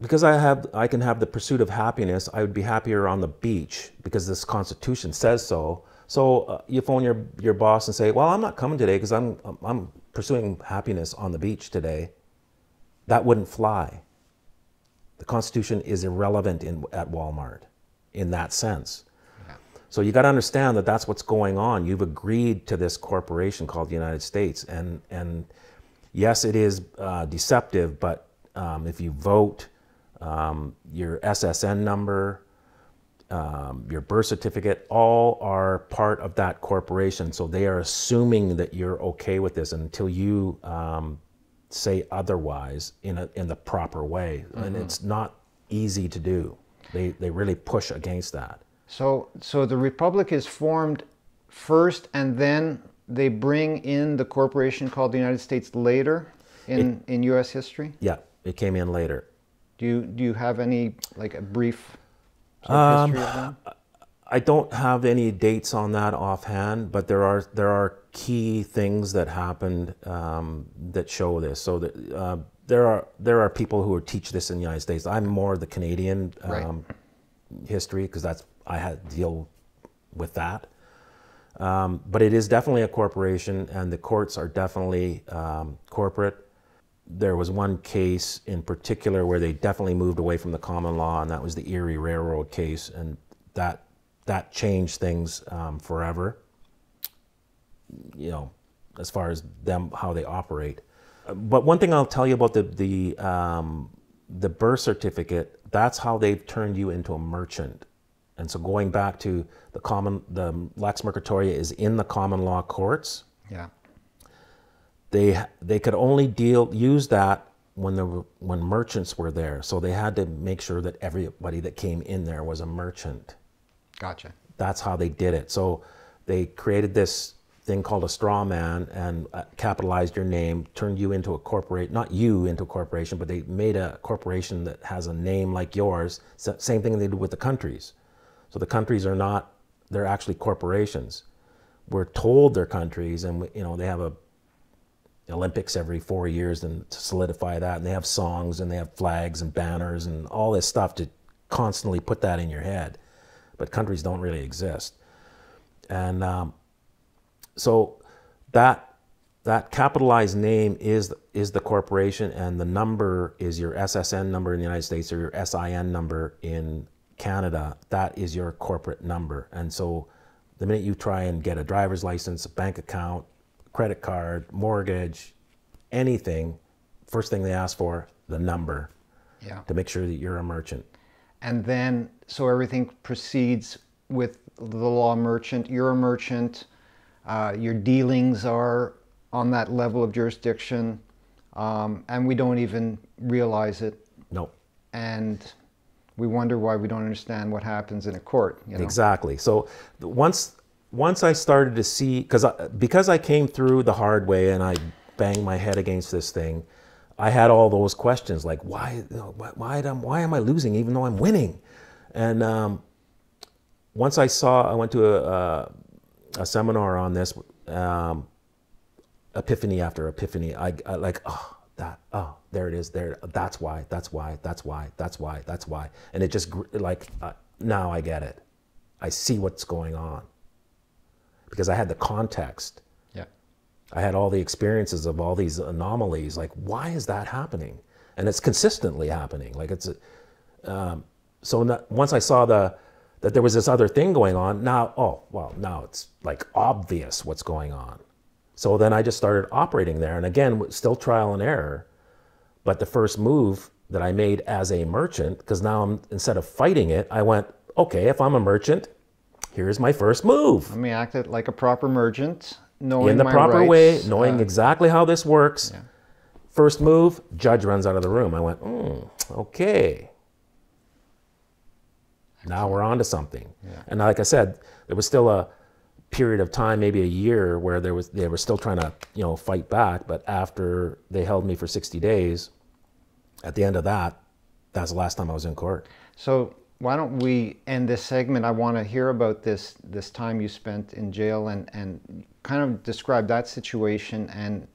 because I have I can have the pursuit of happiness, I would be happier on the beach because this Constitution says so. So uh, you phone your your boss and say, "Well, I'm not coming today because I'm I'm pursuing happiness on the beach today." That wouldn't fly. The Constitution is irrelevant in, at Walmart in that sense. So you got to understand that that's what's going on. You've agreed to this corporation called the United States, and and yes, it is uh, deceptive. But um, if you vote, um, your SSN number, um, your birth certificate, all are part of that corporation. So they are assuming that you're okay with this until you um, say otherwise in a, in the proper way, mm-hmm. and it's not easy to do. They they really push against that. So so the republic is formed first, and then they bring in the corporation called the United States later in it, in U.S. history. Yeah, it came in later. Do you do you have any like a brief um, history of them? I don't have any dates on that offhand, but there are there are key things that happened um, that show this. So that uh, there are there are people who teach this in the United States. I'm more the Canadian um, right. history because that's I had to deal with that. Um, but it is definitely a corporation, and the courts are definitely um, corporate. There was one case in particular where they definitely moved away from the common law, and that was the Erie Railroad case, and that that changed things um, forever. You know, as far as them how they operate. But one thing I'll tell you about the the um, the birth certificate. That's how they've turned you into a merchant. And so going back to the common, the lex mercatoria is in the common law courts. Yeah. They they could only deal use that when the when merchants were there. So they had to make sure that everybody that came in there was a merchant. Gotcha. That's how they did it. So they created this thing called a straw man and uh, capitalized your name, turned you into a corporate, not you into a corporation, but they made a corporation that has a name like yours. Same thing they did with the countries. So the countries are not, they're actually corporations. We're told they're countries and, you know, they have a Olympics every four years and to solidify that. And they have songs and they have flags and banners and all this stuff to constantly put that in your head but countries don't really exist. And um, so that that capitalized name is is the corporation, and the number is your SSN number in the United States or your SIN number in Canada. That is your corporate number, and so the minute you try and get a driver's license, a bank account, credit card, mortgage, anything, first thing they ask for the number yeah. to make sure that you're a merchant and then so everything proceeds with the law merchant. You're a merchant. Uh, your dealings are on that level of jurisdiction, um, and we don't even realize it. No. And we wonder why we don't understand what happens in a court. You know? Exactly. So once once I started to see, because because I came through the hard way and I banged my head against this thing I had all those questions like why why why am, why am I losing even though I'm winning? And um, once I saw, I went to a, a, a seminar on this, um, epiphany after epiphany. I, I like oh that oh there it is there that's why that's why that's why that's why that's why and it just like uh, now I get it. I see what's going on because I had the context Yeah. I had all the experiences of all these anomalies. Like, why is that happening? And it's consistently happening. Like it's, um, so not, once I saw the that there was this other thing going on. Now, oh, well, now it's like obvious what's going on. So then I just started operating there. And again, still trial and error. But the first move that I made as a merchant, because now I'm, instead of fighting it, I went, okay, if I'm a merchant, here's my first move. Let me act it like a proper merchant, knowing In the proper rights, way, knowing uh, exactly how this works. First move, judge runs out of the room. I went, mm, okay. Now we're on to something. And like I said, there was still a period of time, maybe a year, where there was they were still trying to, you know, fight back. But after they held me for 60 days, at the end of that, that's the last time I was in court. So why don't we end this segment? I want to hear about this this time you spent in jail and and kind of describe that situation and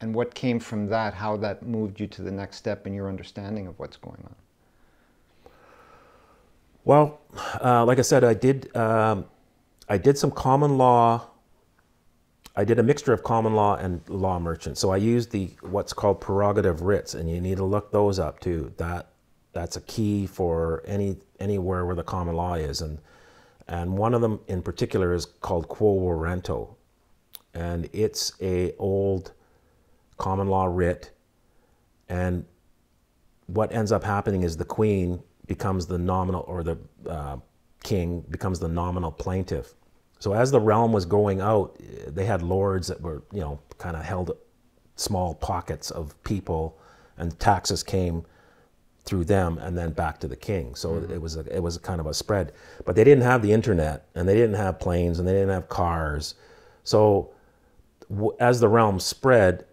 and what came from that, how that moved you to the next step in your understanding of what's going on. Well, uh, like I said, I did um, I did some common law. I did a mixture of common law and law merchant. So I used the what's called prerogative writs, and you need to look those up too. That that's a key for any anywhere where the common law is, and and one of them in particular is called quo warranto, and it's a old common law writ, and what ends up happening is the queen becomes the nominal or the uh, king becomes the nominal plaintiff. So as the realm was going out they had lords that were you know kind of held small pockets of people and taxes came through them and then back to the king so it was a, it was a kind of a spread but they didn't have the internet and they didn't have planes and they didn't have cars so w- as the realm spread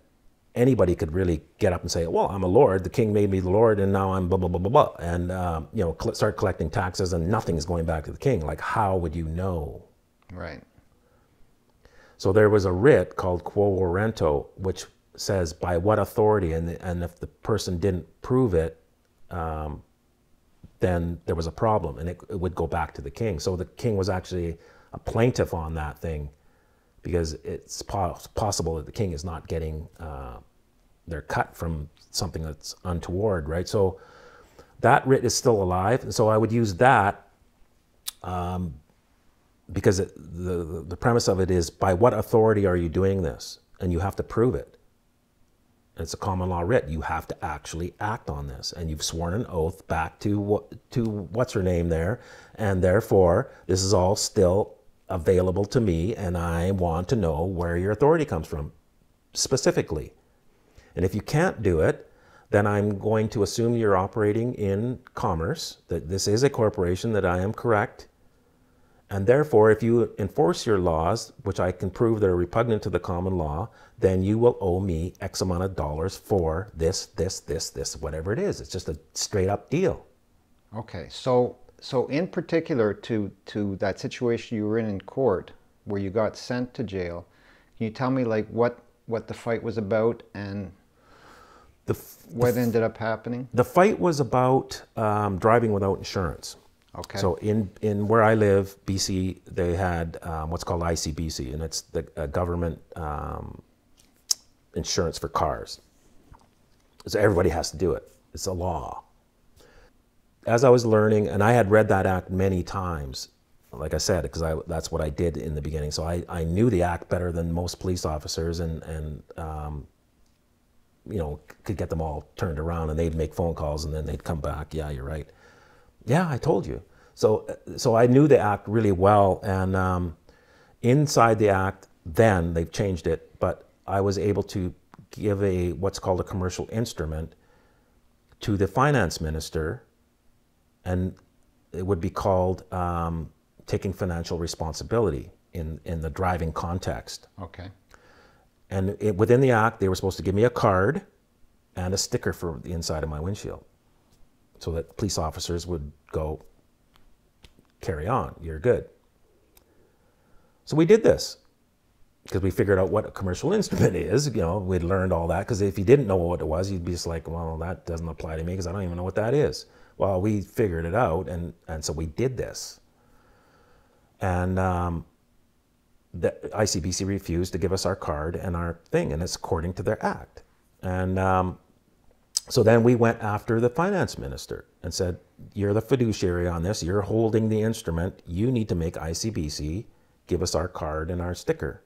anybody could really get up and say, "Well, I'm a lord. The king made me the lord, and now I'm blah blah blah blah blah," and um, you know, cl- start collecting taxes, and nothing is going back to the king. Like, how would you know? Right. So there was a writ called quo warranto, which says by what authority, and and if the person didn't prove it, um, then there was a problem, and it, it would go back to the king. So the king was actually a plaintiff on that thing, because it's pos- possible that the king is not getting uh, their cut from something that's untoward, right? So that writ is still alive, and so I would use that um, because it, the the premise of it is by what authority are you doing this, and you have to prove it. It's a common law writ. You have to actually act on this, and you've sworn an oath back to to what's her name there, and therefore this is all still available to me, and I want to know where your authority comes from, specifically. And if you can't do it, then I'm going to assume you're operating in commerce, that this is a corporation, that I am correct. And therefore, if you enforce your laws, which I can prove that are repugnant to the common law, then you will owe me X amount of dollars for this, this, this, this, whatever it is. It's just a straight up deal. Okay. So so in particular to to that situation you were in in court where you got sent to jail, can you tell me like what what the fight was about and The, f- what ended up happening? the fight was about um, driving without insurance. Okay. So in, in where I live, BC, they had um, what's called ICBC, and it's the uh, government um, insurance for cars. So everybody has to do it. It's a law. As I was learning, and I had read that act many times, like I said, because that's what I did in the beginning. So I, I knew the act better than most police officers, and and um, you know could get them all turned around, and they'd make phone calls, and then they'd come back. Yeah, you're right. Yeah, I told you. So, so I knew the act really well, and um, inside the act, then they've changed it, but I was able to give a what's called a commercial instrument to the finance minister, and it would be called um, taking financial responsibility in in the driving context. Okay. And it, within the act, they were supposed to give me a card and a sticker for the inside of my windshield so that police officers would go, carry on, you're good. So we did this because we figured out what a commercial instrument is. You know, we'd learned all that because if you didn't know what it was, you'd be just like, well, that doesn't apply to me because I don't even know what that is. Well, we figured it out, and, and so we did this. And um, the ICBC refused to give us our card and our thing, and it's according to their act. And um, So then we went after the finance minister and said, You're the fiduciary on this. You're holding the instrument. You need to make ICBC give us our card and our sticker.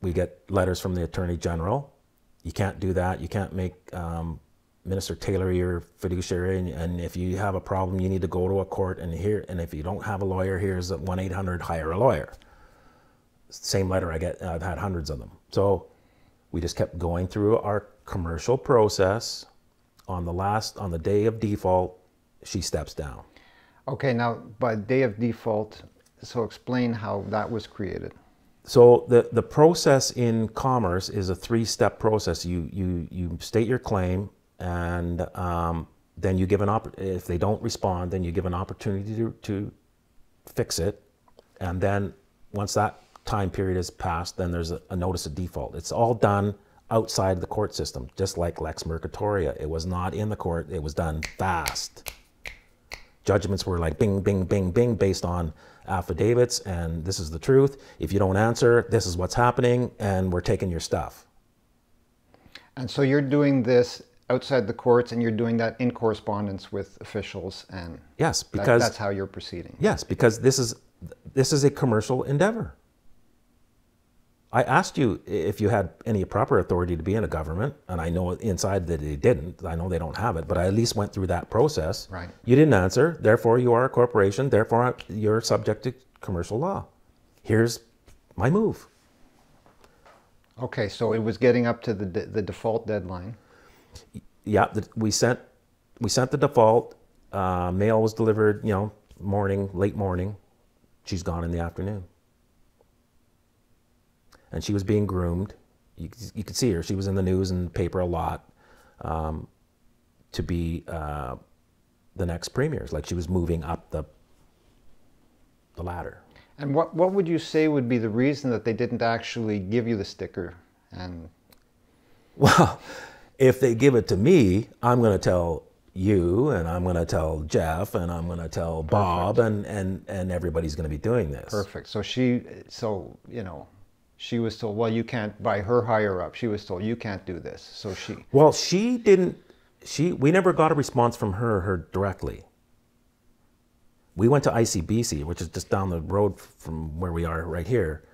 We get letters from the Attorney General. You can't do that. You can't make um, Minister Taylor your fiduciary. And, and, if you have a problem, you need to go to a court. And here, and if you don't have a lawyer, here's 1 800 hire a lawyer. Same letter I get. I've had hundreds of them. So we just kept going through our commercial process. On the last, on the day of default, she steps down. Okay, now by day of default, so explain how that was created. So the, the process in commerce is a three-step process. You, you, you state your claim and um, then you give an op- if they don't respond, then you give an opportunity to, to fix it. And then once that time period is passed, then there's a, a notice of default. It's all done outside the court system, just like Lex Mercatoria. It was not in the court, it was done fast. Judgments were like bing, bing, bing, bing, based on affidavits, and this is the truth. If you don't answer, this is what's happening, and we're taking your stuff. And so you're doing this outside the courts, and you're doing that in correspondence with officials, and yes, because that, that's how you're proceeding. Yes, because this is this is a commercial endeavor. I asked you if you had any proper authority to be in a government, and I know inside that they didn't. I know they don't have it, but I at least went through that process. Right. You didn't answer, therefore you are a corporation, therefore you're subject to commercial law. Here's my move. Okay, so it was getting up to the the default deadline. Yeah, we sent we sent the default. Uh, mail was delivered, you know, morning, late morning. She's gone in the afternoon and she was being groomed. You, you could see her. She was in the news and paper a lot um, to be uh, the next premiers. Like she was moving up the the ladder. And what what would you say would be the reason that they didn't actually give you the sticker? And well, if they give it to me, I'm going to tell you and I'm going to tell Jeff and I'm going to tell Bob and and and everybody's going to be doing this. Perfect. So she so, you know, she was told, well, you can't, by her higher up, she was told, you can't do this. So she. Well, she didn't, she, we never got a response from her, her directly. We went to ICBC, which is just down the road from where we are right here.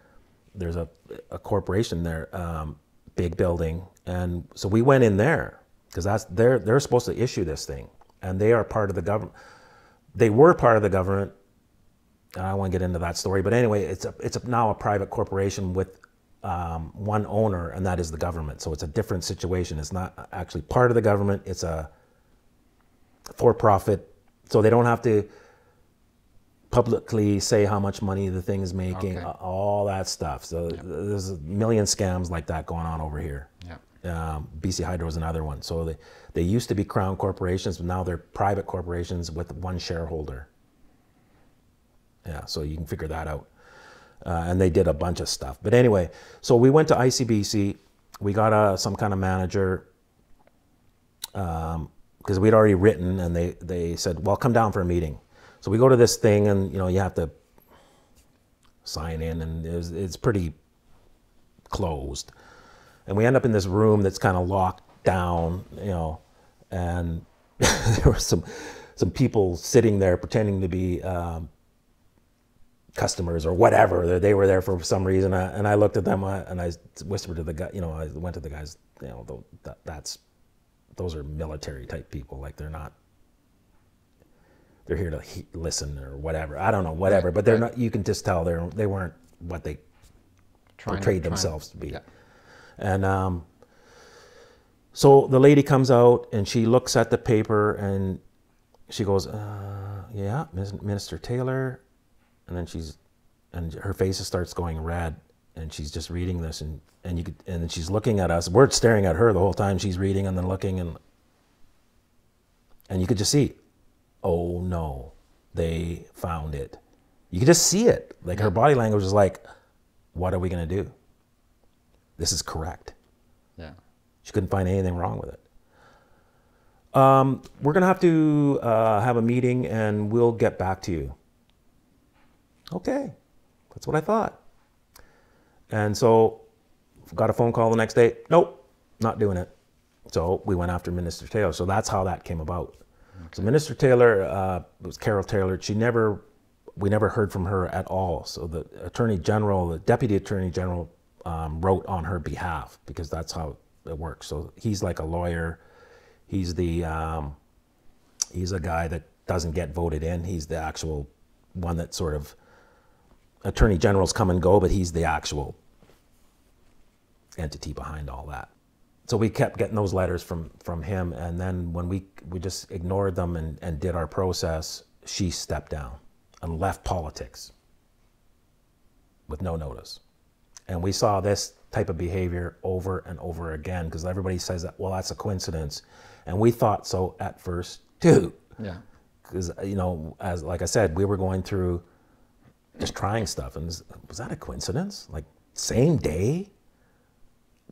There's a, a corporation there, um, big building. And so we went in there because that's, they're, they're supposed to issue this thing and they are part of the government. They were part of the government I don't want to get into that story, but anyway, it's a, it's a, now a private corporation with um, one owner, and that is the government. So it's a different situation. It's not actually part of the government. It's a for-profit, so they don't have to publicly say how much money the thing is making, okay. all that stuff. So yep. there's a million scams like that going on over here. Yeah. Um, BC Hydro is another one. So they, they used to be crown corporations, but now they're private corporations with one shareholder. Yeah, so you can figure that out. Uh, and they did a bunch of stuff. But anyway, so we went to ICBC. We got a, some kind of manager because um, we'd already written, and they, they said, well, come down for a meeting. So we go to this thing, and you know you have to sign in, and it's, it's pretty closed. And we end up in this room that's kind of locked down, you know, and there were some some people sitting there pretending to be um, customers or whatever. They were there for some reason, and I looked at them and I whispered to the guy. You know, I went to the guys. You know, that, that's those are military type people. Like they're not. They're here to he- listen or whatever. I don't know, whatever. Right, but they're right. not. You can just tell they're they weren't what they trying portrayed to, themselves to be. Yeah. And um, so the lady comes out and she looks at the paper and she goes, uh, "Yeah, Minister Taylor." And then she's and her face starts going red and she's just reading this and and you could and she's looking at us. We're staring at her the whole time. She's reading and then looking and and you could just see oh no they found it. You could just see it. Like her body language is like what are we going to do? This is correct. Yeah. She couldn't find anything wrong with it. Um, we're going to have to uh, have a meeting and we'll get back to you Okay, that's what I thought. And so got a phone call the next day. Nope, not doing it. So we went after Minister Taylor. So that's how that came about. So Minister Taylor uh, was Carole Taylor. She never, we never heard from her at all. So the Attorney General, the Deputy Attorney General, um, wrote on her behalf because that's how it works. So he's like a lawyer. He's the um, he's a guy that doesn't get voted in. He's the actual one that sort of attorney generals come and go, but he's the actual entity behind all that. So we kept getting those letters from from him, and then when we we just ignored them and, and did our process, she stepped down and left politics with no notice. And we saw this type of behavior over and over again because everybody says that well that's a coincidence, and we thought so at first too. Yeah. Because you know, as like I said, we were going through just trying stuff, and was, was that a coincidence? Like same day?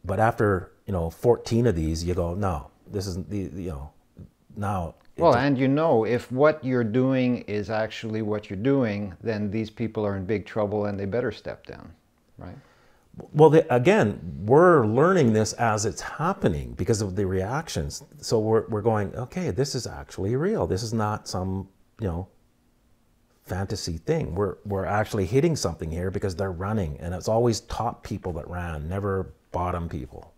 But after you know 14 of these, you go, no, this isn't the you know now. Well, and you know, if what you're doing is actually what you're doing, then these people are in big trouble and they better step down, right? Well, the, again, we're learning this as it's happening because of the reactions. So we're, we're going, okay, this is actually real. This is not some, you know, fantasy thing. We're, we're actually hitting something here because they're running. And it's always top people that ran, never bottom people.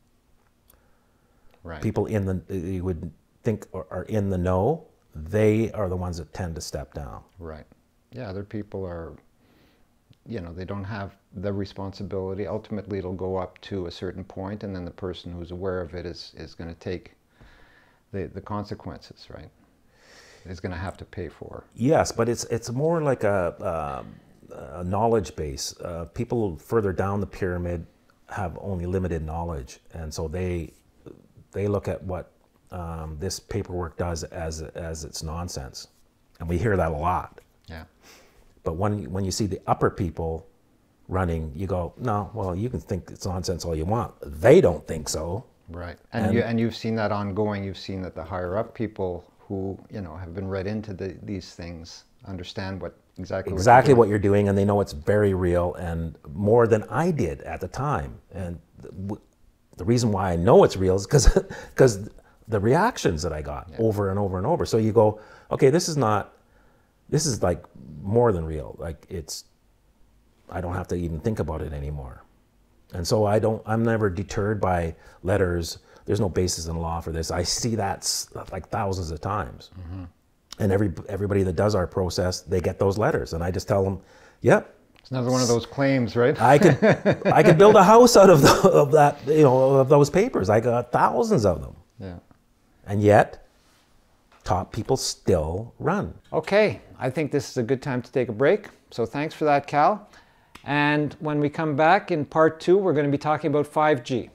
Right. People in the, you would think are in the know, they are the ones that tend to step down. Right. Yeah, other people are, you know, they don't have the responsibility. Ultimately, it'll go up to a certain point, and then the person who's aware of it is, is going to take the, the consequences, right? Is going to have to pay for. Yes, but it's it's more like a, um a knowledge base. Uh, people further down the pyramid have only limited knowledge, and so they they look at what um, this paperwork does as as it's nonsense, and we hear that a lot. Yeah. But when when you see the upper people running, you go, no, well, you can think it's nonsense all you want. They don't think so. Right. And, you, and you've seen that ongoing. You've seen that the higher up people who, you know, have been read into the, these things understand what exactly what you're exactly doing. what you're doing, and they know it's very real and more than I did at the time. And the, the reason why I know it's real is because because the reactions that I got over and over and over. So you go, okay, this is not, this is like more than real. Like it's, I don't have to even think about it anymore. And so I don't, I'm never deterred by letters. There's no basis in law for this. I see that like thousands of times. Mm-hmm. And every, everybody that does our process, they get those letters. And I just tell them, yep, It's another one of those claims, right? I could, I could build a house out of, the, of that, you know, of those papers. I got thousands of them. yeah. And yet, top people still run. Okay, I think this is a good time to take a break. So thanks for that, Cal. And when we come back in part two, we're going to be talking about 5G.